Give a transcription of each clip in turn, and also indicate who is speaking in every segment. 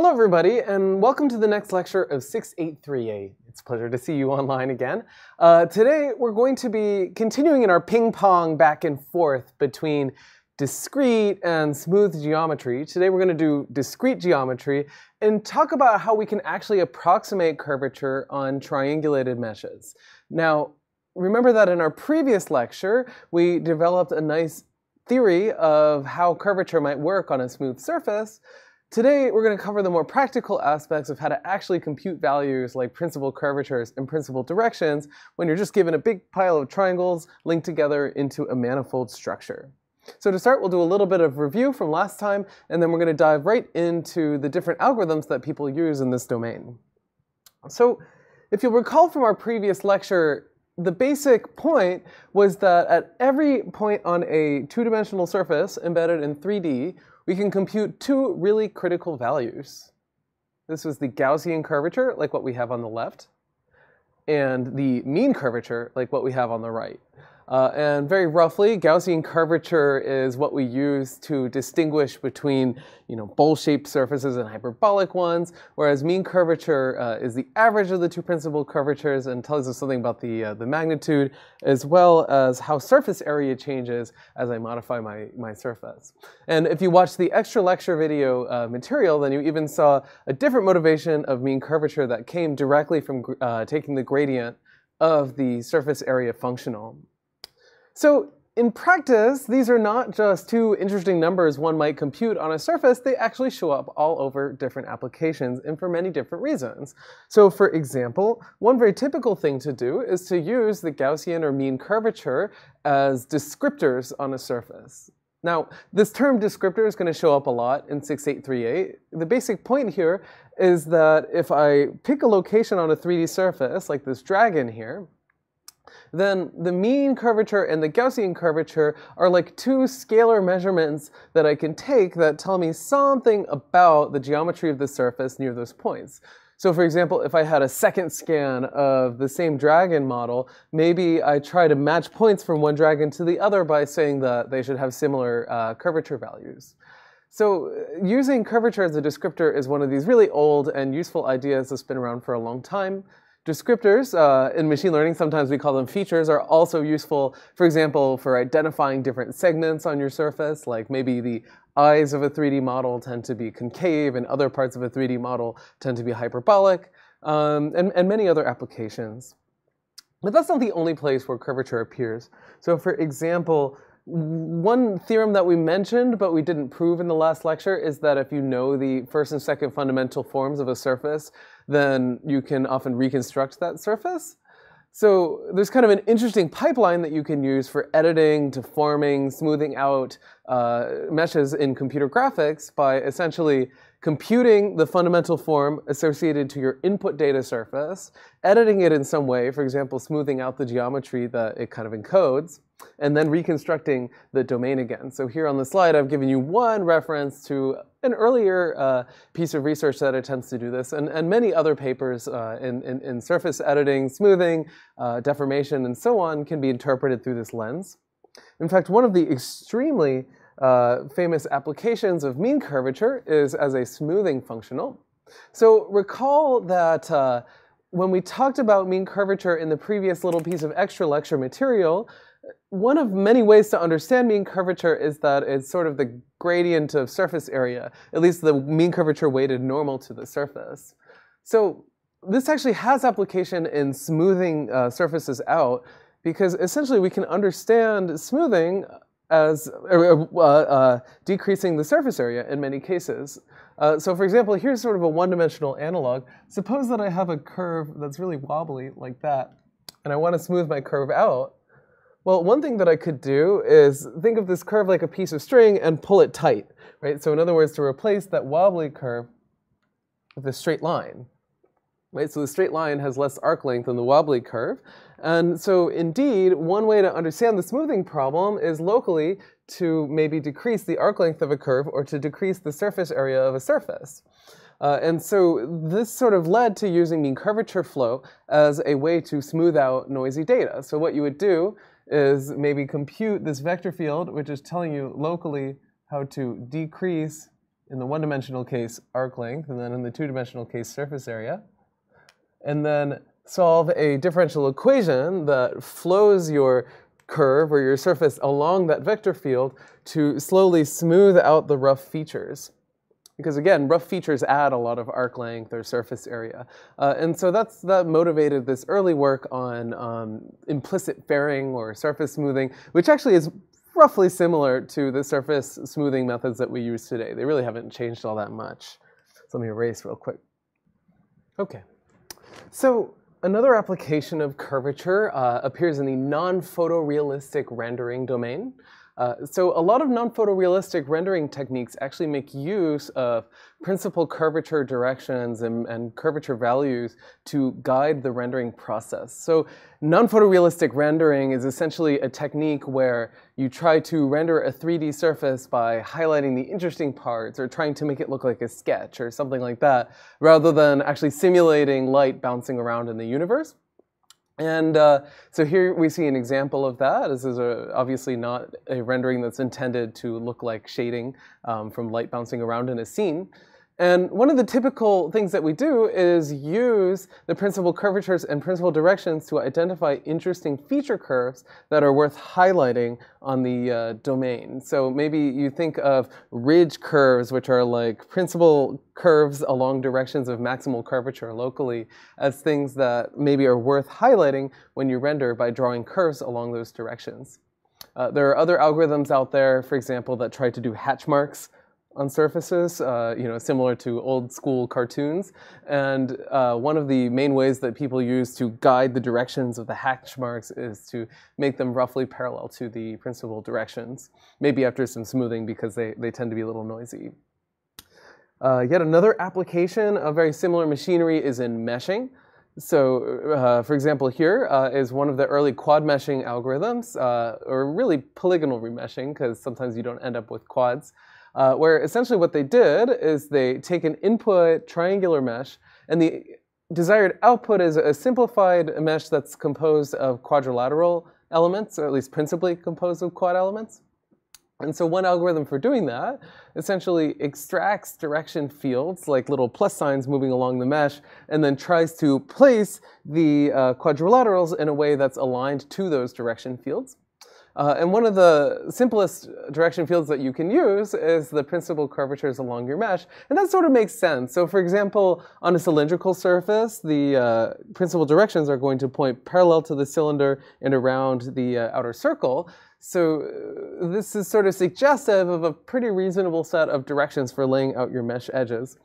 Speaker 1: Hello, everybody, and welcome to the next lecture of 6838. It's a pleasure to see you online again. Uh, today, we're going to be continuing in our ping pong back and forth between discrete and smooth geometry. Today, we're going to do discrete geometry and talk about how we can actually approximate curvature on triangulated meshes. Now, remember that in our previous lecture, we developed a nice theory of how curvature might work on a smooth surface. Today, we're going to cover the more practical aspects of how to actually compute values like principal curvatures and principal directions when you're just given a big pile of triangles linked together into a manifold structure. So to start, we'll do a little bit of review from last time, and then we're going to dive right into the different algorithms that people use in this domain. So if you'll recall from our previous lecture, the basic point was that at every point on a two-dimensional surface embedded in 3D, we can compute two really critical values. This was the Gaussian curvature, like what we have on the left, and the mean curvature, like what we have on the right. Uh, and very roughly, Gaussian curvature is what we use to distinguish between you know, bowl-shaped surfaces and hyperbolic ones, whereas mean curvature uh, is the average of the two principal curvatures and tells us something about the, uh, the magnitude, as well as how surface area changes as I modify my, my surface. And if you watch the extra lecture video uh, material, then you even saw a different motivation of mean curvature that came directly from uh, taking the gradient of the surface area functional. So in practice, these are not just two interesting numbers one might compute on a surface, they actually show up all over different applications and for many different reasons. So for example, one very typical thing to do is to use the Gaussian or mean curvature as descriptors on a surface. Now, this term descriptor is going to show up a lot in 6838. The basic point here is that if I pick a location on a 3D surface, like this dragon here, then the mean curvature and the Gaussian curvature are like two scalar measurements that I can take that tell me something about the geometry of the surface near those points. So for example, if I had a second scan of the same dragon model, maybe I try to match points from one dragon to the other by saying that they should have similar uh, curvature values. So uh, using curvature as a descriptor is one of these really old and useful ideas that's been around for a long time. Descriptors, uh, in machine learning, sometimes we call them features, are also useful, for example, for identifying different segments on your surface, like maybe the eyes of a 3D model tend to be concave and other parts of a 3D model tend to be hyperbolic, um, and, and many other applications. But that's not the only place where curvature appears. So for example, one theorem that we mentioned but we didn't prove in the last lecture is that if you know the first and second fundamental forms of a surface, then you can often reconstruct that surface. So there's kind of an interesting pipeline that you can use for editing, deforming, smoothing out uh, meshes in computer graphics by essentially computing the fundamental form associated to your input data surface, editing it in some way, for example, smoothing out the geometry that it kind of encodes, and then reconstructing the domain again. So here on the slide, I've given you one reference to an earlier uh, piece of research that attempts to do this, and, and many other papers uh, in, in, in, surface editing, smoothing, uh, deformation, and so on can be interpreted through this lens. In fact, one of the extremely uh, famous applications of mean curvature is as a smoothing functional. So recall that uh, when we talked about mean curvature in the previous little piece of extra lecture material, one of many ways to understand mean curvature is that it's sort of the gradient of surface area, at least the mean curvature weighted normal to the surface. So this actually has application in smoothing uh, surfaces out because essentially we can understand smoothing as uh, uh, uh, decreasing the surface area in many cases. Uh, so for example, here's sort of a one-dimensional analog. Suppose that I have a curve that's really wobbly like that, and I want to smooth my curve out. Well, one thing that I could do is think of this curve like a piece of string and pull it tight, right? So in other words, to replace that wobbly curve with a straight line, right? So the straight line has less arc length than the wobbly curve. And so indeed, one way to understand the smoothing problem is locally to maybe decrease the arc length of a curve or to decrease the surface area of a surface. Uh, and so this sort of led to using mean curvature flow as a way to smooth out noisy data. So what you would do is maybe compute this vector field, which is telling you locally how to decrease in the one-dimensional case, arc length, and then in the two-dimensional case, surface area. And then solve a differential equation that flows your curve or your surface along that vector field to slowly smooth out the rough features. Because again, rough features add a lot of arc length or surface area. Uh, and so that's, that motivated this early work on um, implicit fairing or surface smoothing, which actually is roughly similar to the surface smoothing methods that we use today. They really haven't changed all that much. So let me erase real quick. Okay. So another application of curvature uh, appears in the non-photorealistic rendering domain. Uh, so a lot of non-photorealistic rendering techniques actually make use of principal curvature directions and, and, curvature values to guide the rendering process. So non-photorealistic rendering is essentially a technique where you try to render a 3D surface by highlighting the interesting parts or trying to make it look like a sketch or something like that, rather than actually simulating light bouncing around in the universe. And uh, so here we see an example of that. This is a, obviously not a rendering that's intended to look like shading um, from light bouncing around in a scene. And one of the typical things that we do is use the principal curvatures and principal directions to identify interesting feature curves that are worth highlighting on the uh, domain. So maybe you think of ridge curves, which are like principal curves along directions of maximal curvature locally, as things that maybe are worth highlighting when you render by drawing curves along those directions. Uh, there are other algorithms out there, for example, that try to do hatch marks on surfaces, uh, you know, similar to old school cartoons. And uh, one of the main ways that people use to guide the directions of the hatch marks is to make them roughly parallel to the principal directions, maybe after some smoothing because they, they tend to be a little noisy. Uh, yet another application of very similar machinery is in meshing. So, uh, for example, here uh, is one of the early quad meshing algorithms, uh, or really polygonal remeshing, because sometimes you don't end up with quads uh, where essentially what they did is they take an input triangular mesh, and the desired output is a simplified mesh that's composed of quadrilateral elements, or at least principally composed of quad elements. And so one algorithm for doing that essentially extracts direction fields, like little plus signs moving along the mesh, and then tries to place the uh, quadrilaterals in a way that's aligned to those direction fields. Uh, and one of the simplest direction fields that you can use is the principal curvatures along your mesh. And that sort of makes sense. So for example, on a cylindrical surface, the uh, principal directions are going to point parallel to the cylinder and around the uh, outer circle. So uh, this is sort of suggestive of a pretty reasonable set of directions for laying out your mesh edges.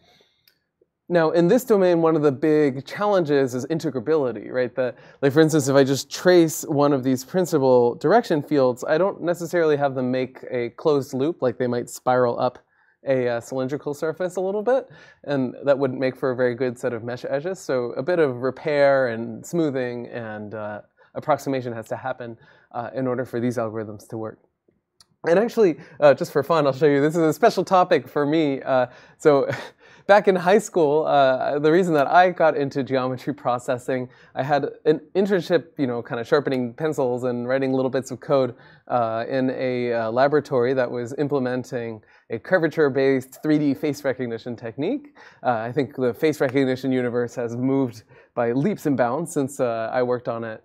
Speaker 1: Now, in this domain, one of the big challenges is integrability, right? That, like, for instance, if I just trace one of these principal direction fields, I don't necessarily have them make a closed loop, like they might spiral up a uh, cylindrical surface a little bit, and that wouldn't make for a very good set of mesh edges. So a bit of repair and smoothing and uh, approximation has to happen uh, in order for these algorithms to work. And actually, uh, just for fun, I'll show you, this is a special topic for me. Uh, so back in high school, uh, the reason that I got into geometry processing, I had an internship, you know, kind of sharpening pencils and writing little bits of code uh, in a uh, laboratory that was implementing a curvature-based 3D face recognition technique. Uh, I think the face recognition universe has moved by leaps and bounds since uh, I worked on it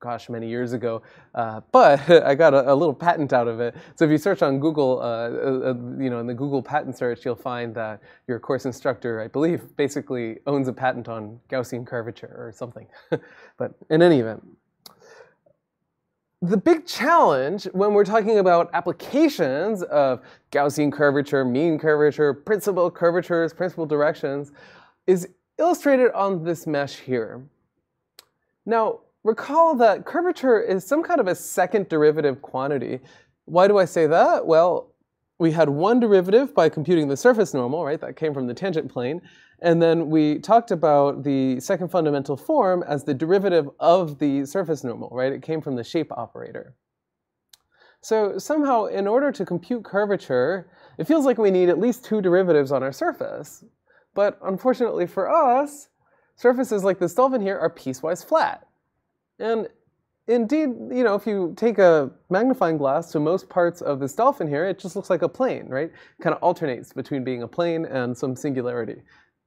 Speaker 1: gosh, many years ago. Uh, but I got a, a, little patent out of it. So if you search on Google, uh, uh, uh, you know, in the Google patent search, you'll find that your course instructor, I believe, basically owns a patent on Gaussian curvature or something. but in any event, the big challenge when we're talking about applications of Gaussian curvature, mean curvature, principal curvatures, principal directions, is illustrated on this mesh here. Now, recall that curvature is some kind of a second derivative quantity. Why do I say that? Well, we had one derivative by computing the surface normal, right? That came from the tangent plane. And then we talked about the second fundamental form as the derivative of the surface normal, right? It came from the shape operator. So somehow, in order to compute curvature, it feels like we need at least two derivatives on our surface. But unfortunately for us, surfaces like this dolphin here are piecewise flat. And indeed, you know, if you take a magnifying glass to most parts of this dolphin here, it just looks like a plane, right? Kind of alternates between being a plane and some singularity.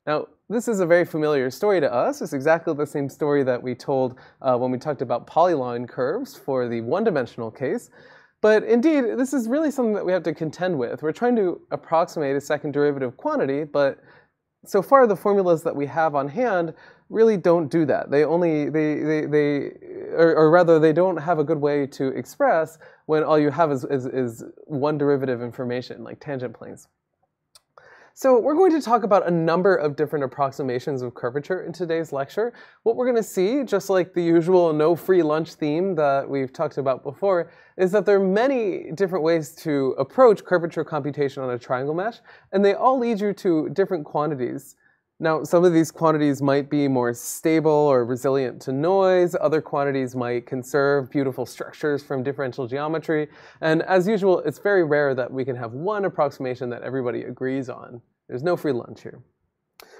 Speaker 1: Now, this is a very familiar story to us. It's exactly the same story that we told uh, when we talked about polyline curves for the one-dimensional case. But indeed, this is really something that we have to contend with. We're trying to approximate a second derivative quantity, but so far the formulas that we have on hand really don't do that. They only, they, they, they or, or rather, they don't have a good way to express when all you have is, is, is one derivative information, like tangent planes. So we're going to talk about a number of different approximations of curvature in today's lecture. What we're going to see, just like the usual no free lunch theme that we've talked about before, is that there are many different ways to approach curvature computation on a triangle mesh, and they all lead you to different quantities. Now, some of these quantities might be more stable or resilient to noise. Other quantities might conserve beautiful structures from differential geometry. And as usual, it's very rare that we can have one approximation that everybody agrees on. There's no free lunch here.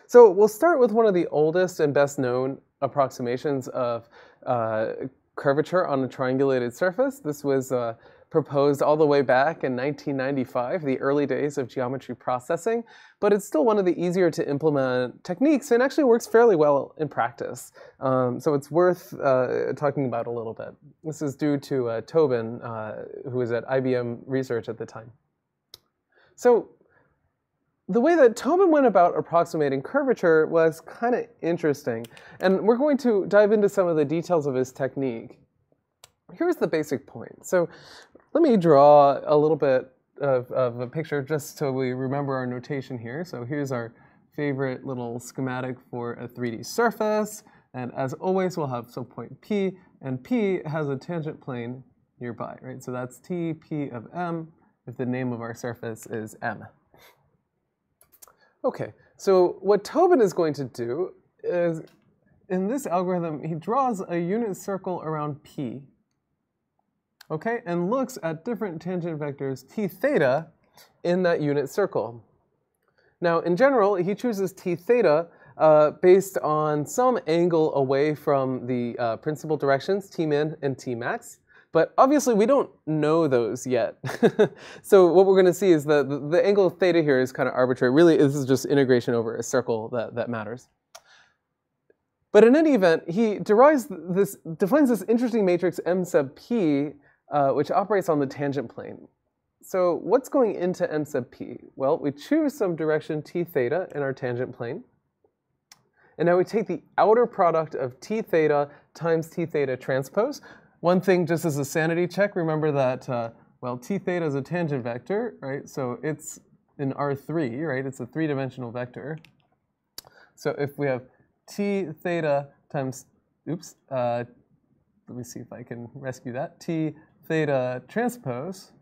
Speaker 1: So we'll start with one of the oldest and best known approximations of uh, curvature on a triangulated surface. This was uh, proposed all the way back in 1995, the early days of geometry processing, but it's still one of the easier to implement techniques and actually works fairly well in practice. Um, so it's worth uh, talking about a little bit. This is due to uh, Taubin, uh, who was at IBM Research at the time. So the way that Taubin went about approximating curvature was kind of interesting. And we're going to dive into some of the details of his technique. Here's the basic point. So let me draw a little bit of, of a picture just so we remember our notation here. So here's our favorite little schematic for a 3D surface. And as always, we'll have some point P, and P has a tangent plane nearby, right? So that's T, P of M, if the name of our surface is M. Okay, so what Taubin is going to do is, in this algorithm, he draws a unit circle around P, okay, and looks at different tangent vectors t theta in that unit circle. Now, in general, he chooses t theta uh, based on some angle away from the uh, principal directions, t min and t max. But obviously, we don't know those yet. so what we're going to see is that the, angle of theta here is kind of arbitrary. Really, this is just integration over a circle that, that matters. But in any event, he derives this, defines this interesting matrix M sub p uh, which operates on the tangent plane. So what's going into m sub p? Well, we choose some direction t theta in our tangent plane. And now we take the outer product of t theta times t theta transpose. One thing just as a sanity check, remember that, uh, well, t theta is a tangent vector, right? So it's in R3, right? It's a three-dimensional vector. So if we have t theta times, oops, uh, let me see if I can rescue that, t theta transpose,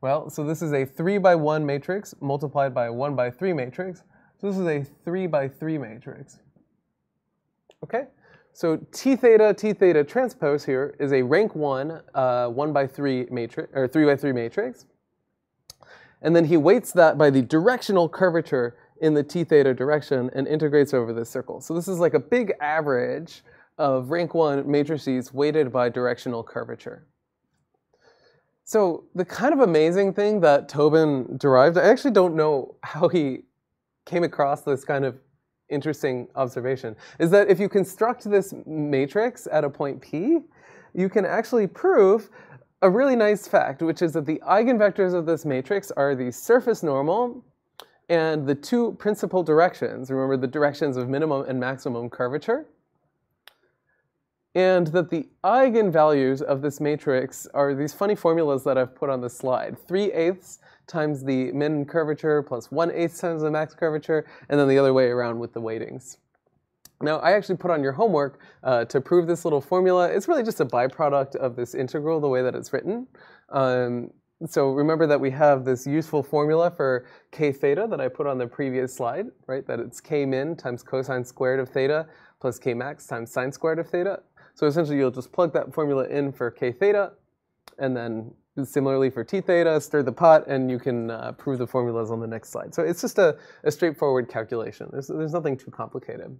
Speaker 1: well, so this is a 3 by 1 matrix multiplied by a 1 by 3 matrix. So this is a 3 by 3 matrix. Okay? So T theta, T theta transpose here is a rank 1, uh, 1 by 3 matrix, or 3 by 3 matrix. And then he weights that by the directional curvature in the T theta direction and integrates over this circle. So this is like a big average of rank 1 matrices weighted by directional curvature. So the kind of amazing thing that Taubin derived, I actually don't know how he came across this kind of interesting observation, is that if you construct this matrix at a point P, you can actually prove a really nice fact, which is that the eigenvectors of this matrix are the surface normal and the two principal directions. Remember the directions of minimum and maximum curvature and that the eigenvalues of this matrix are these funny formulas that I've put on the slide. 3 eighths times the min curvature plus 1 eighth times the max curvature, and then the other way around with the weightings. Now, I actually put on your homework uh, to prove this little formula. It's really just a byproduct of this integral, the way that it's written. Um, so remember that we have this useful formula for k theta that I put on the previous slide, right? That it's k min times cosine squared of theta plus k max times sine squared of theta. So essentially you'll just plug that formula in for k theta, and then similarly for t theta, stir the pot, and you can uh, prove the formulas on the next slide. So it's just a, a straightforward calculation. There's, there's nothing too complicated.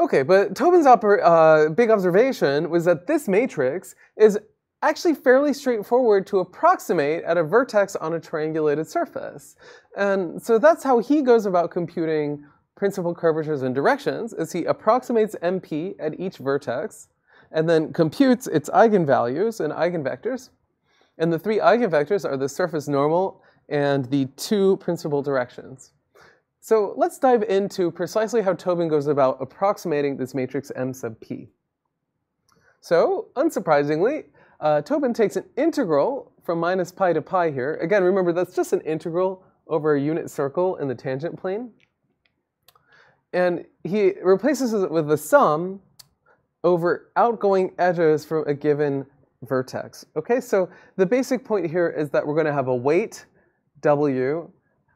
Speaker 1: Okay, but Taubin's uh, big observation was that this matrix is actually fairly straightforward to approximate at a vertex on a triangulated surface. And so that's how he goes about computing principal curvatures and directions, is he approximates MP at each vertex, and then computes its eigenvalues and eigenvectors. And the three eigenvectors are the surface normal and the two principal directions. So let's dive into precisely how Taubin goes about approximating this matrix M sub p. So, unsurprisingly, uh, Taubin takes an integral from minus pi to pi here. Again, remember that's just an integral over a unit circle in the tangent plane. And he replaces it with the sum over outgoing edges from a given vertex. Okay, so the basic point here is that we're going to have a weight, W,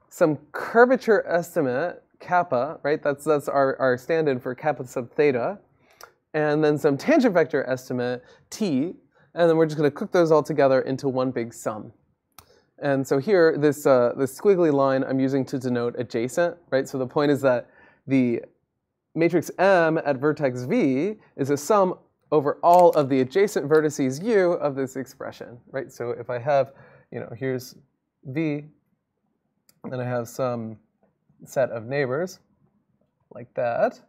Speaker 1: some curvature estimate, kappa, right? That's, that's our, our stand-in for kappa sub theta. And then some tangent vector estimate, T, and then we're just going to cook those all together into one big sum. And so here, this, uh, this squiggly line I'm using to denote adjacent, right? So the point is that the matrix M at vertex V is a sum over all of the adjacent vertices U of this expression, right? So if I have, you know, here's V, and I have some set of neighbors like that.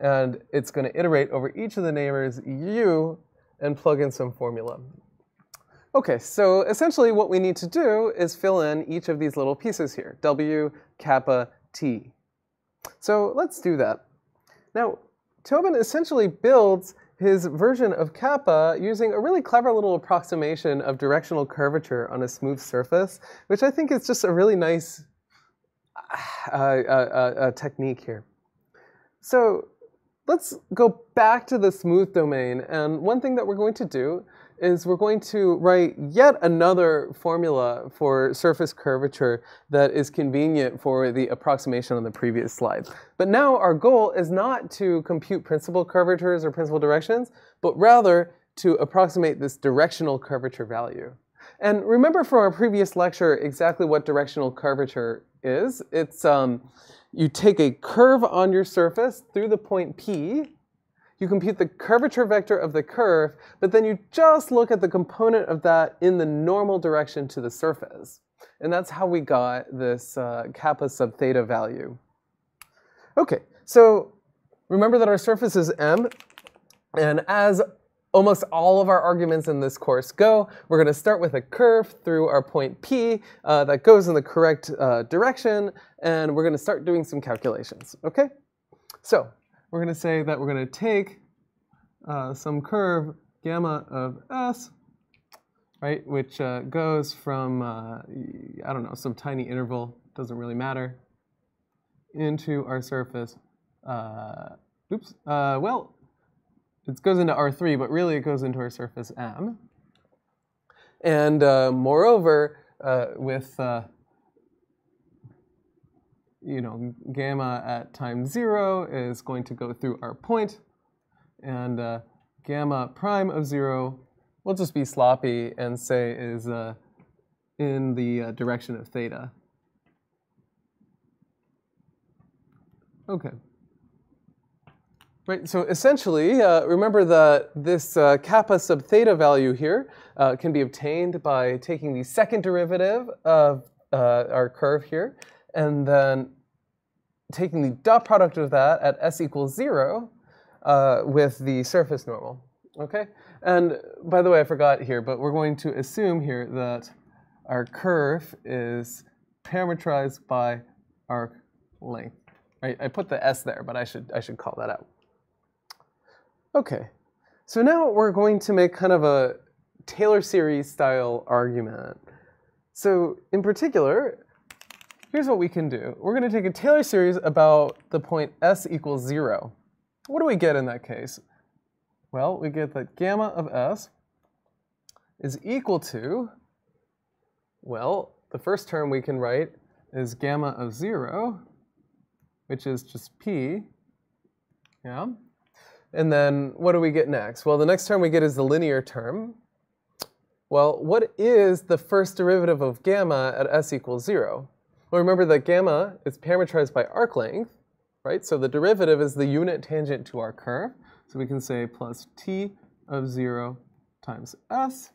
Speaker 1: And it's going to iterate over each of the neighbors U and plug in some formula. Okay, so essentially what we need to do is fill in each of these little pieces here, W, kappa, T. So let's do that. Now, Taubin essentially builds his version of kappa using a really clever little approximation of directional curvature on a smooth surface, which I think is just a really nice uh, uh, uh, uh technique here. So let's go back to the smooth domain, and one thing that we're going to do is we're going to write yet another formula for surface curvature that is convenient for the approximation on the previous slide. But now our goal is not to compute principal curvatures or principal directions, but rather to approximate this directional curvature value. And remember from our previous lecture exactly what directional curvature is. It's um, you take a curve on your surface through the point P, you compute the curvature vector of the curve, but then you just look at the component of that in the normal direction to the surface. And that's how we got this uh, kappa sub theta value. Okay, so remember that our surface is M, and as almost all of our arguments in this course go, we're going to start with a curve through our point P uh, that goes in the correct uh, direction, and we're going to start doing some calculations, okay? So we're going to say that we're going to take uh, some curve gamma of s, right, which uh, goes from, uh, I don't know, some tiny interval, doesn't really matter, into our surface. Uh, oops, uh, well, it goes into R3, but really it goes into our surface M. And uh, moreover, with you know, gamma at time zero is going to go through our point, and uh, gamma prime of zero, we'll just be sloppy and say is uh, in the uh, direction of theta. Okay. Right, so essentially, uh, remember that this uh, kappa sub theta value here uh, can be obtained by taking the second derivative of uh, our curve here, and then taking the dot product of that at s equals zero uh, with the surface normal, okay? And by the way, I forgot here, but we're going to assume here that our curve is parametrized by arc length. Right? I put the s there, but I should, I should call that out. Okay, so now we're going to make kind of a Taylor series style argument. So in particular, here's what we can do. We're going to take a Taylor series about the point s equals 0. What do we get in that case? Well, we get that gamma of s is equal to, well, the first term we can write is gamma of 0, which is just p. Yeah. And then what do we get next? Well, the next term we get is the linear term. Well, what is the first derivative of gamma at s equals 0? Well, remember that gamma is parametrized by arc length, right? So the derivative is the unit tangent to our curve. So we can say plus t of 0 times s.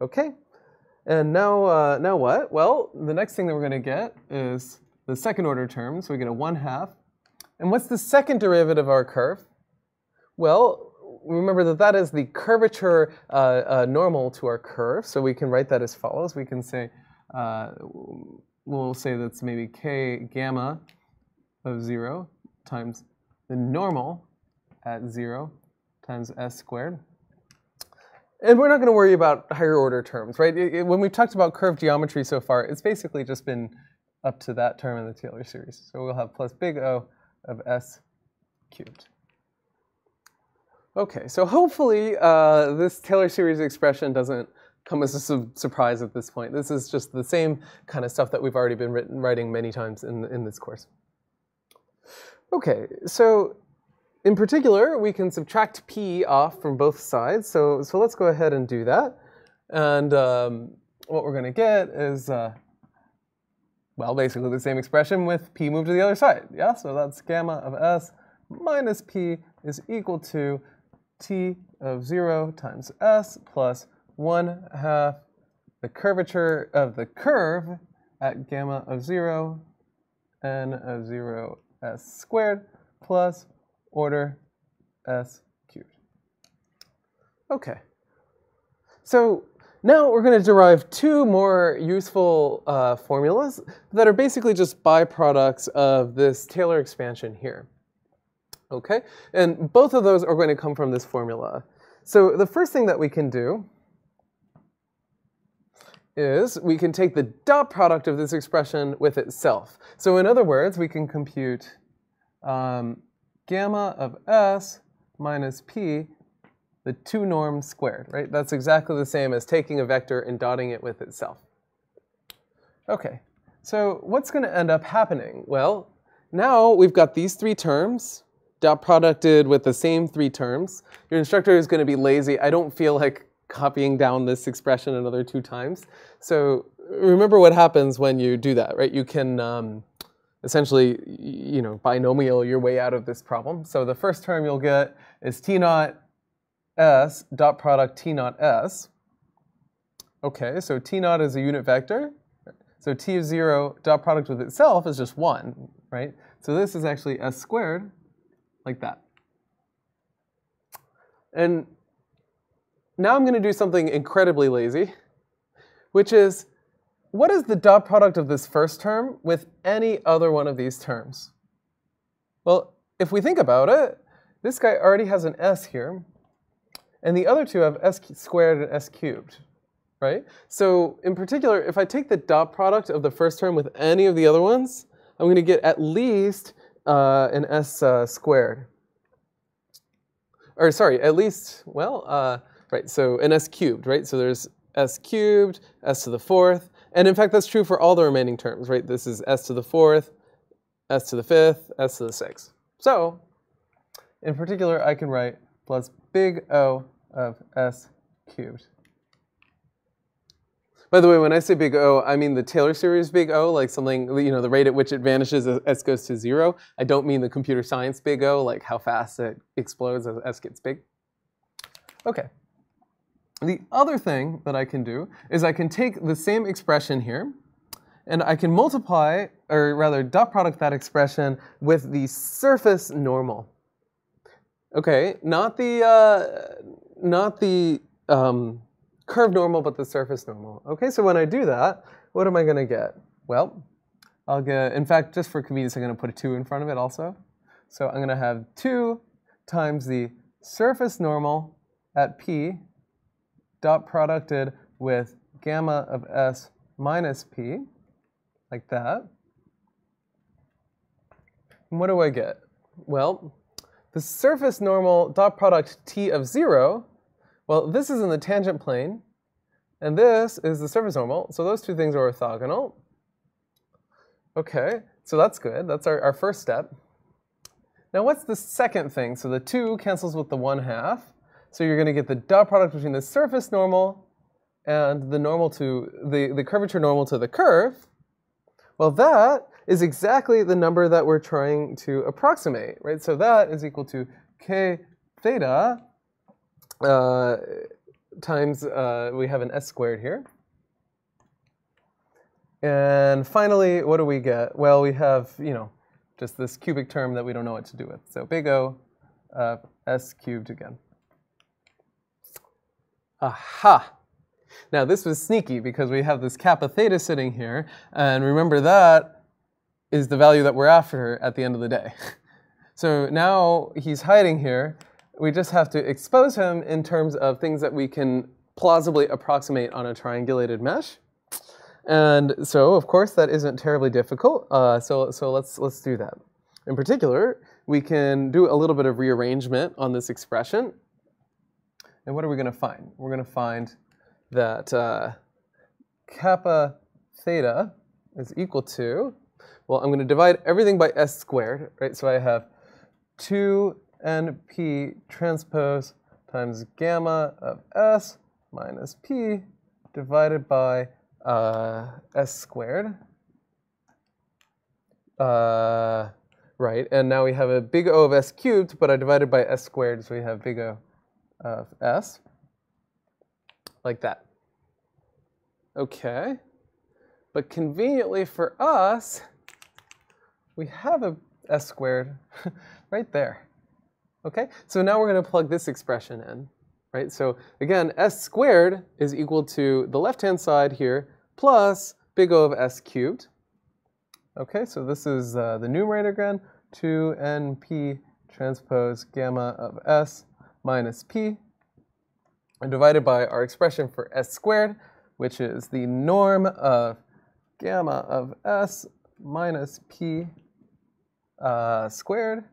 Speaker 1: Okay, and now, uh, now what? Well, the next thing that we're going to get is the second order term. So we get a 1 half. And what's the second derivative of our curve? Well, remember that that is the curvature uh, uh, normal to our curve. So we can write that as follows. We can say, uh, we'll say that's maybe k gamma of 0 times the normal at 0 times s squared. And we're not going to worry about higher order terms, right? It, it, when we've talked about curve geometry so far, it's basically just been up to that term in the Taylor series. So we'll have plus big O of s cubed. Okay, so hopefully uh, this Taylor series expression doesn't come as a su surprise at this point. This is just the same kind of stuff that we've already been written, writing many times in, in this course. Okay, so in particular, we can subtract p off from both sides. So, so let's go ahead and do that. And um, what we're going to get is, uh, well, basically the same expression with p moved to the other side. Yeah, so that's gamma of s minus p is equal to t of 0 times s plus 1 half the curvature of the curve at gamma of 0 n of 0 s squared plus order s cubed. Okay. So now we're going to derive two more useful uh, formulas that are basically just byproducts of this Taylor expansion here. Okay? And both of those are going to come from this formula. So the first thing that we can do is we can take the dot product of this expression with itself. So in other words, we can compute um, gamma of s minus p, the two norms squared, right? That's exactly the same as taking a vector and dotting it with itself. Okay, so what's going to end up happening? Well, now we've got these three terms dot producted with the same three terms. Your instructor is going to be lazy. I don't feel like copying down this expression another two times. So remember what happens when you do that, right? You can um, essentially, you know, binomial your way out of this problem. So the first term you'll get is T naught S dot product T naught S. Okay, so T naught is a unit vector. So T of zero dot product with itself is just one, right? So this is actually S squared, like that. And now I'm going to do something incredibly lazy, which is what is the dot product of this first term with any other one of these terms? Well, if we think about it, this guy already has an s here, and the other two have s squared and s cubed, right? So in particular, if I take the dot product of the first term with any of the other ones, I'm going to get at least uh, an s uh, squared. Or sorry, at least, well, uh, right, so an s cubed, right? So there's s cubed, s to the fourth, and in fact, that's true for all the remaining terms, right? This is s to the fourth, s to the fifth, s to the sixth. So, in particular, I can write plus big O of s cubed. By the way, when I say big O, I mean the Taylor series big O, like something, you know, the rate at which it vanishes as s goes to zero. I don't mean the computer science big O, like how fast it explodes as s gets big. Okay. The other thing that I can do is I can take the same expression here and I can multiply, or rather dot product that expression with the surface normal. Okay, not the, uh, not the um, curve normal, but the surface normal. Okay, so when I do that, what am I going to get? Well, I'll get, in fact, just for convenience, I'm going to put a 2 in front of it also. So I'm going to have 2 times the surface normal at p dot producted with gamma of s minus p, like that. And what do I get? Well, the surface normal dot product t of 0, well, this is in the tangent plane, and this is the surface normal, so those two things are orthogonal. Okay, so that's good. That's our, our first step. Now what's the second thing? So the 2 cancels with the 1 half. So you're going to get the dot product between the surface normal and the normal to the, the curvature normal to the curve. Well, that is exactly the number that we're trying to approximate, right? So that is equal to k theta uh, times, uh, we have an s squared here. And finally, what do we get? Well, we have, you know, just this cubic term that we don't know what to do with. So big O uh, s cubed again. Aha! Now this was sneaky because we have this kappa theta sitting here, and remember that is the value that we're after at the end of the day. So now he's hiding here. We just have to expose him in terms of things that we can plausibly approximate on a triangulated mesh. And so, of course, that isn't terribly difficult. Uh, so, so let's let's do that. In particular, we can do a little bit of rearrangement on this expression. And what are we going to find? We're going to find that uh, kappa theta is equal to, well, I'm going to divide everything by s squared, right? So I have 2np transpose times gamma of s minus p divided by uh, s squared. Uh, right, and now we have a big O of s cubed, but I divided by s squared, so we have big O of s, like that. Okay, but conveniently for us, we have a s squared right there. Okay, so now we're going to plug this expression in, right? So again, s squared is equal to the left-hand side here plus big O of s cubed. Okay, so this is uh, the numerator again, 2np transpose gamma of s minus p, and divided by our expression for s squared, which is the norm of gamma of s minus p uh, squared.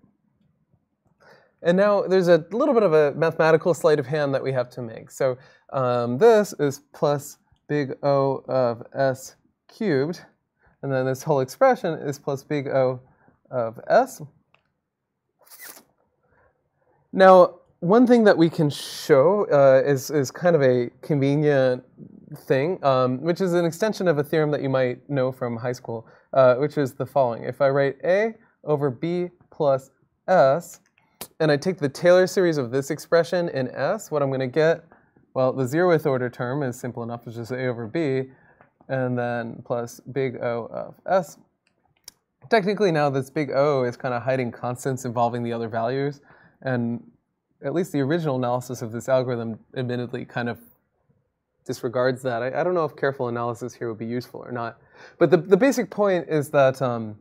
Speaker 1: And now there's a little bit of a mathematical sleight of hand that we have to make. So um, this is plus big O of s cubed. And then this whole expression is plus big O of s. Now, one thing that we can show uh, is, is kind of a convenient thing, um, which is an extension of a theorem that you might know from high school, uh, which is the following. If I write A over B plus S, and I take the Taylor series of this expression in S, what I'm going to get, well, the zeroth order term is simple enough, it's just A over B, and then plus big O of S. Technically now this big O is kind of hiding constants involving the other values, and at least the original analysis of this algorithm admittedly kind of disregards that. I, I don't know if careful analysis here would be useful or not. But the, the basic point is that um,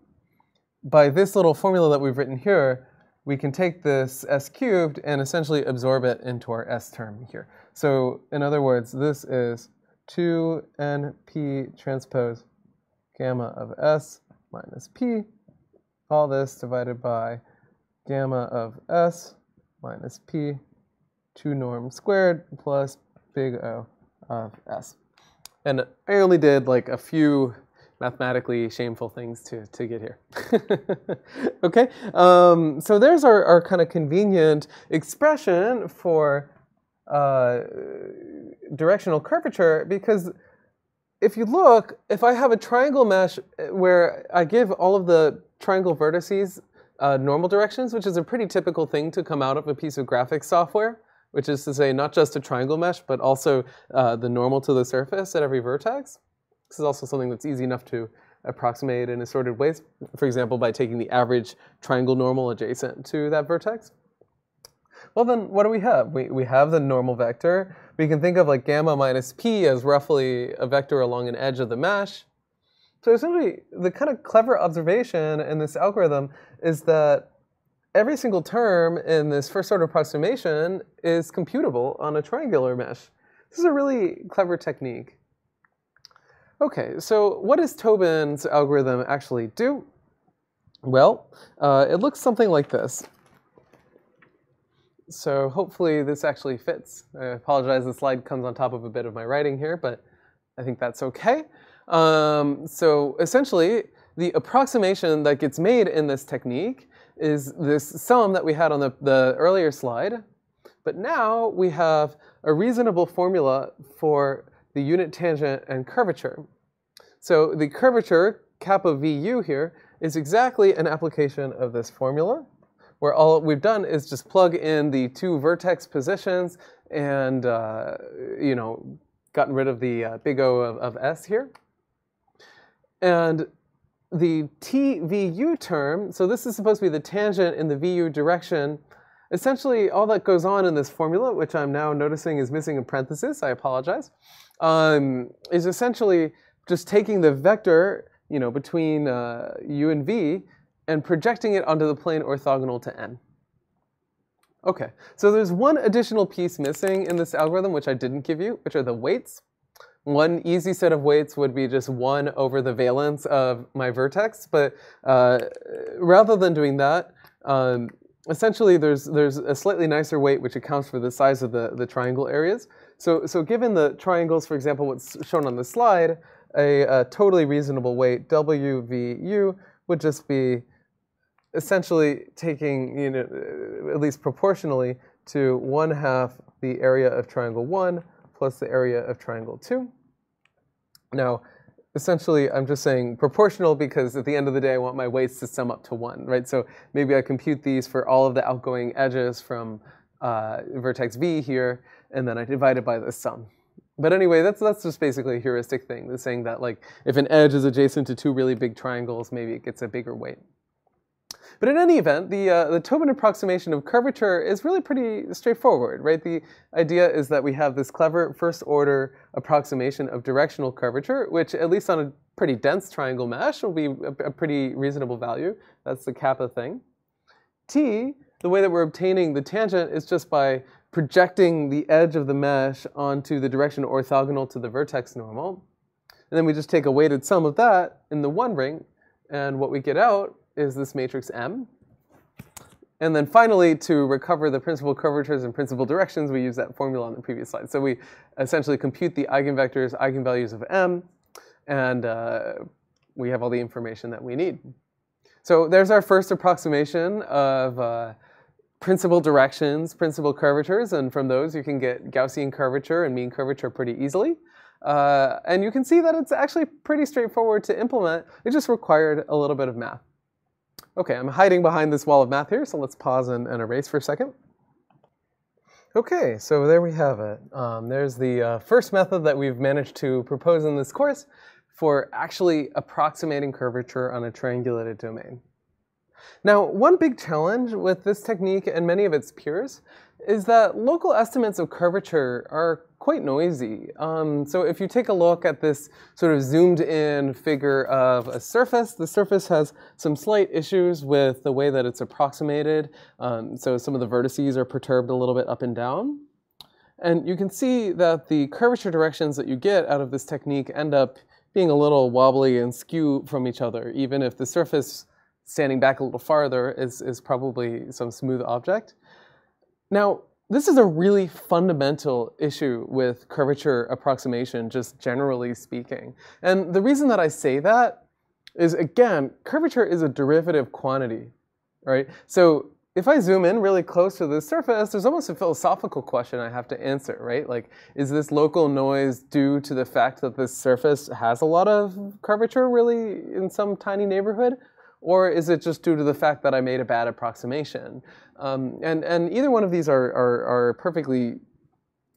Speaker 1: by this little formula that we've written here, we can take this s cubed and essentially absorb it into our s term here. So in other words, this is 2np transpose gamma of s minus p, all this divided by gamma of s minus p, 2 norm squared plus big O of s. And I only did like a few mathematically shameful things to, to get here. okay, um, so there's our, our kind of convenient expression for uh, directional curvature because if you look, if I have a triangle mesh where I give all of the triangle vertices uh, normal directions, which is a pretty typical thing to come out of a piece of graphics software, which is to say not just a triangle mesh, but also uh, the normal to the surface at every vertex. This is also something that's easy enough to approximate in assorted ways, for example, by taking the average triangle normal adjacent to that vertex. Well then, what do we have? We, we have the normal vector. We can think of like gamma minus p as roughly a vector along an edge of the mesh. So essentially, the kind of clever observation in this algorithm is that every single term in this first order approximation is computable on a triangular mesh. This is a really clever technique. Okay, so what does Taubin's algorithm actually do? Well, uh, it looks something like this. So hopefully this actually fits. I apologize, the slide comes on top of a bit of my writing here, but I think that's okay. Um, so essentially, the approximation that gets made in this technique is this sum that we had on the, the earlier slide. But now we have a reasonable formula for the unit tangent and curvature. So the curvature kappa VU here is exactly an application of this formula, where all we've done is just plug in the two vertex positions and, uh, you know, gotten rid of the uh, big O of, of S here. And the TVU term, so this is supposed to be the tangent in the VU direction. Essentially, all that goes on in this formula, which I'm now noticing is missing a parenthesis, I apologize, um, is essentially just taking the vector, you know, between uh, u and v and projecting it onto the plane orthogonal to n. Okay, so there's one additional piece missing in this algorithm, which I didn't give you, which are the weights. One easy set of weights would be just 1 over the valence of my vertex, but uh, rather than doing that, um, essentially there's, there's a slightly nicer weight which accounts for the size of the, the triangle areas. So, so given the triangles, for example, what's shown on the slide, a, a totally reasonable weight, WVU, would just be essentially taking, you know, at least proportionally to 1 half the area of triangle 1 plus the area of triangle 2. Now, essentially, I'm just saying proportional because at the end of the day, I want my weights to sum up to one, right? So maybe I compute these for all of the outgoing edges from uh, vertex v here, and then I divide it by the sum. But anyway, that's that's just basically a heuristic thing, the saying that like if an edge is adjacent to two really big triangles, maybe it gets a bigger weight. But in any event, the, uh, the Taubin approximation of curvature is really pretty straightforward, right? The idea is that we have this clever first order approximation of directional curvature, which at least on a pretty dense triangle mesh will be a, a pretty reasonable value. That's the kappa thing. T, the way that we're obtaining the tangent is just by projecting the edge of the mesh onto the direction orthogonal to the vertex normal. And then we just take a weighted sum of that in the one ring, and what we get out is this matrix M. And then finally, to recover the principal curvatures and principal directions, we use that formula on the previous slide. So we essentially compute the eigenvectors, eigenvalues of M, and uh, we have all the information that we need. So there's our first approximation of uh, principal directions, principal curvatures, and from those you can get Gaussian curvature and mean curvature pretty easily. Uh, and you can see that it's actually pretty straightforward to implement. It just required a little bit of math. Okay, I'm hiding behind this wall of math here, so let's pause and, and erase for a second. Okay, so there we have it. Um, there's the uh, first method that we've managed to propose in this course for actually approximating curvature on a triangulated domain. Now, one big challenge with this technique and many of its peers is that local estimates of curvature are quite noisy. Um, so if you take a look at this sort of zoomed in figure of a surface, the surface has some slight issues with the way that it's approximated. Um, so some of the vertices are perturbed a little bit up and down. And you can see that the curvature directions that you get out of this technique end up being a little wobbly and skew from each other, even if the surface standing back a little farther is, is probably some smooth object. Now, this is a really fundamental issue with curvature approximation, just generally speaking. And the reason that I say that is, again, curvature is a derivative quantity, right? So if I zoom in really close to the surface, there's almost a philosophical question I have to answer, right? Like, is this local noise due to the fact that this surface has a lot of curvature really in some tiny neighborhood? Or is it just due to the fact that I made a bad approximation? Um, and, and either one of these are, are, are perfectly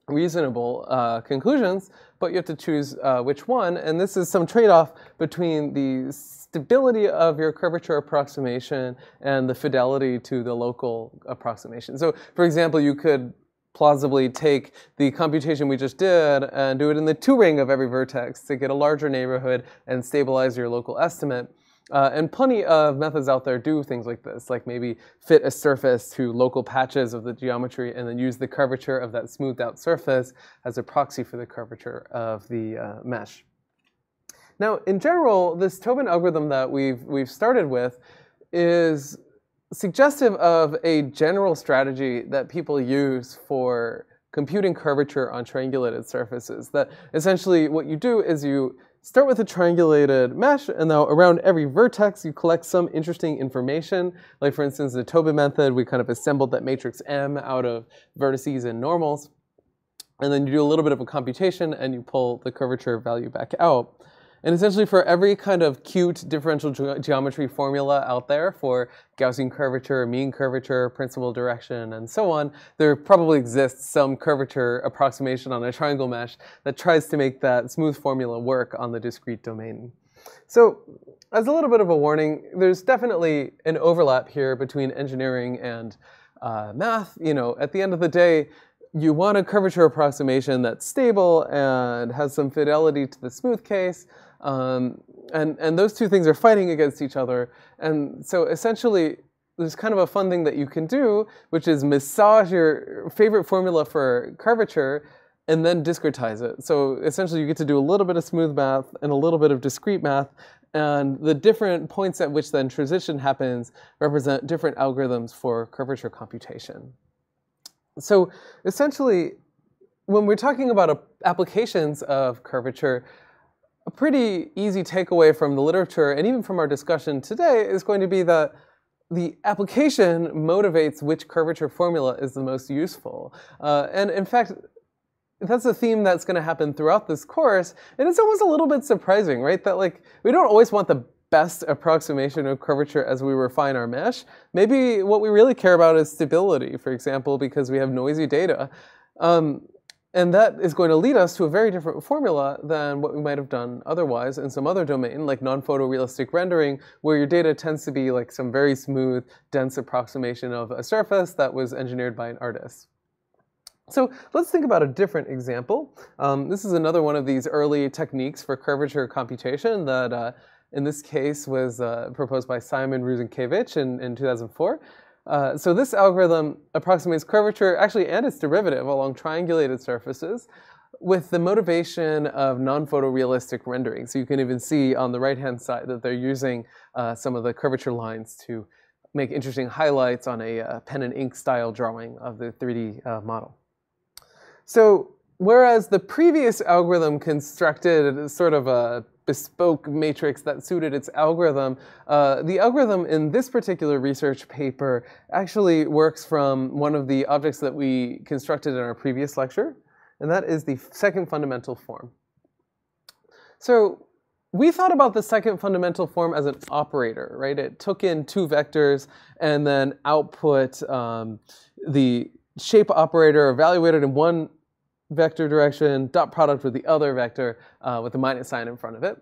Speaker 1: reasonable uh, conclusions, but you have to choose uh, which one. And this is some trade-off between the stability of your curvature approximation and the fidelity to the local approximation. So for example, you could plausibly take the computation we just did and do it in the two ring of every vertex to get a larger neighborhood and stabilize your local estimate. Uh, and plenty of methods out there do things like this, like maybe fit a surface to local patches of the geometry and then use the curvature of that smoothed out surface as a proxy for the curvature of the uh, mesh. Now, in general, this Taubin algorithm that we've, we've started with is suggestive of a general strategy that people use for computing curvature on triangulated surfaces. That essentially what you do is you Start with a triangulated mesh, and now around every vertex, you collect some interesting information. Like for instance, the Taubin method, we kind of assembled that matrix M out of vertices and normals. And then you do a little bit of a computation, and you pull the curvature value back out. And essentially, for every kind of cute differential ge- geometry formula out there for Gaussian curvature, mean curvature, principal direction, and so on, there probably exists some curvature approximation on a triangle mesh that tries to make that smooth formula work on the discrete domain. So, as a little bit of a warning, there's definitely an overlap here between engineering and uh, math. You know, at the end of the day, you want a curvature approximation that's stable and has some fidelity to the smooth case. Um, and, and those two things are fighting against each other. And so essentially, there's kind of a fun thing that you can do, which is massage your favorite formula for curvature and then discretize it. So essentially, you get to do a little bit of smooth math and a little bit of discrete math. And the different points at which then transition happens represent different algorithms for curvature computation. So essentially, when we're talking about applications of curvature, a pretty easy takeaway from the literature and even from our discussion today is going to be that the application motivates which curvature formula is the most useful. Uh, and in fact, that's a theme that's going to happen throughout this course. And it's almost a little bit surprising, right? That like we don't always want the best approximation of curvature as we refine our mesh. Maybe what we really care about is stability, for example, because we have noisy data. Um, and that is going to lead us to a very different formula than what we might have done otherwise in some other domain, like non-photorealistic rendering, where your data tends to be like some very smooth, dense approximation of a surface that was engineered by an artist. So let's think about a different example. Um, this is another one of these early techniques for curvature computation that uh, in this case was uh, proposed by Szymon Rusinkiewicz in, in 2004. Uh, so this algorithm approximates curvature, actually, and its derivative along triangulated surfaces with the motivation of non-photorealistic rendering. So you can even see on the right-hand side that they're using uh, some of the curvature lines to make interesting highlights on a uh, pen and ink style drawing of the 3D uh, model. So whereas the previous algorithm constructed sort of a bespoke matrix that suited its algorithm. Uh, the algorithm in this particular research paper actually works from one of the objects that we constructed in our previous lecture, and that is the second fundamental form. So we thought about the second fundamental form as an operator, right? It took in two vectors and then output um, the shape operator evaluated in one vector direction, dot product with the other vector uh, with the minus sign in front of it.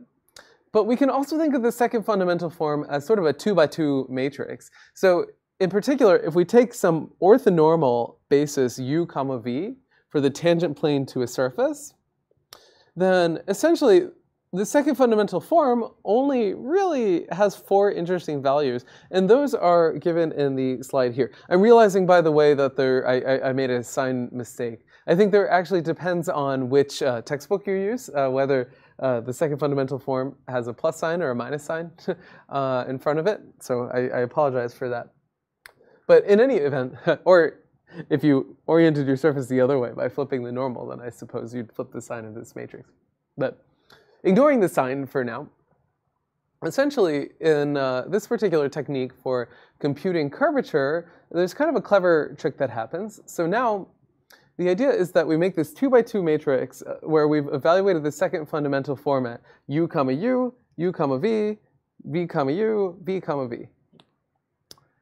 Speaker 1: But we can also think of the second fundamental form as sort of a two by two matrix. So in particular, if we take some orthonormal basis u comma v for the tangent plane to a surface, then essentially the second fundamental form only really has four interesting values, and those are given in the slide here. I'm realizing, by the way, that there I, I made a sign mistake. I think there actually depends on which uh, textbook you use, uh, whether uh, the second fundamental form has a plus sign or a minus sign uh, in front of it. So I, I, apologize for that. But in any event, or if you oriented your surface the other way by flipping the normal, then I suppose you'd flip the sign of this matrix. But ignoring the sign for now, essentially in uh, this particular technique for computing curvature, there's kind of a clever trick that happens. So now the idea is that we make this two by two matrix uh, where we've evaluated the second fundamental format, u comma u, u comma v, v comma u, v comma v.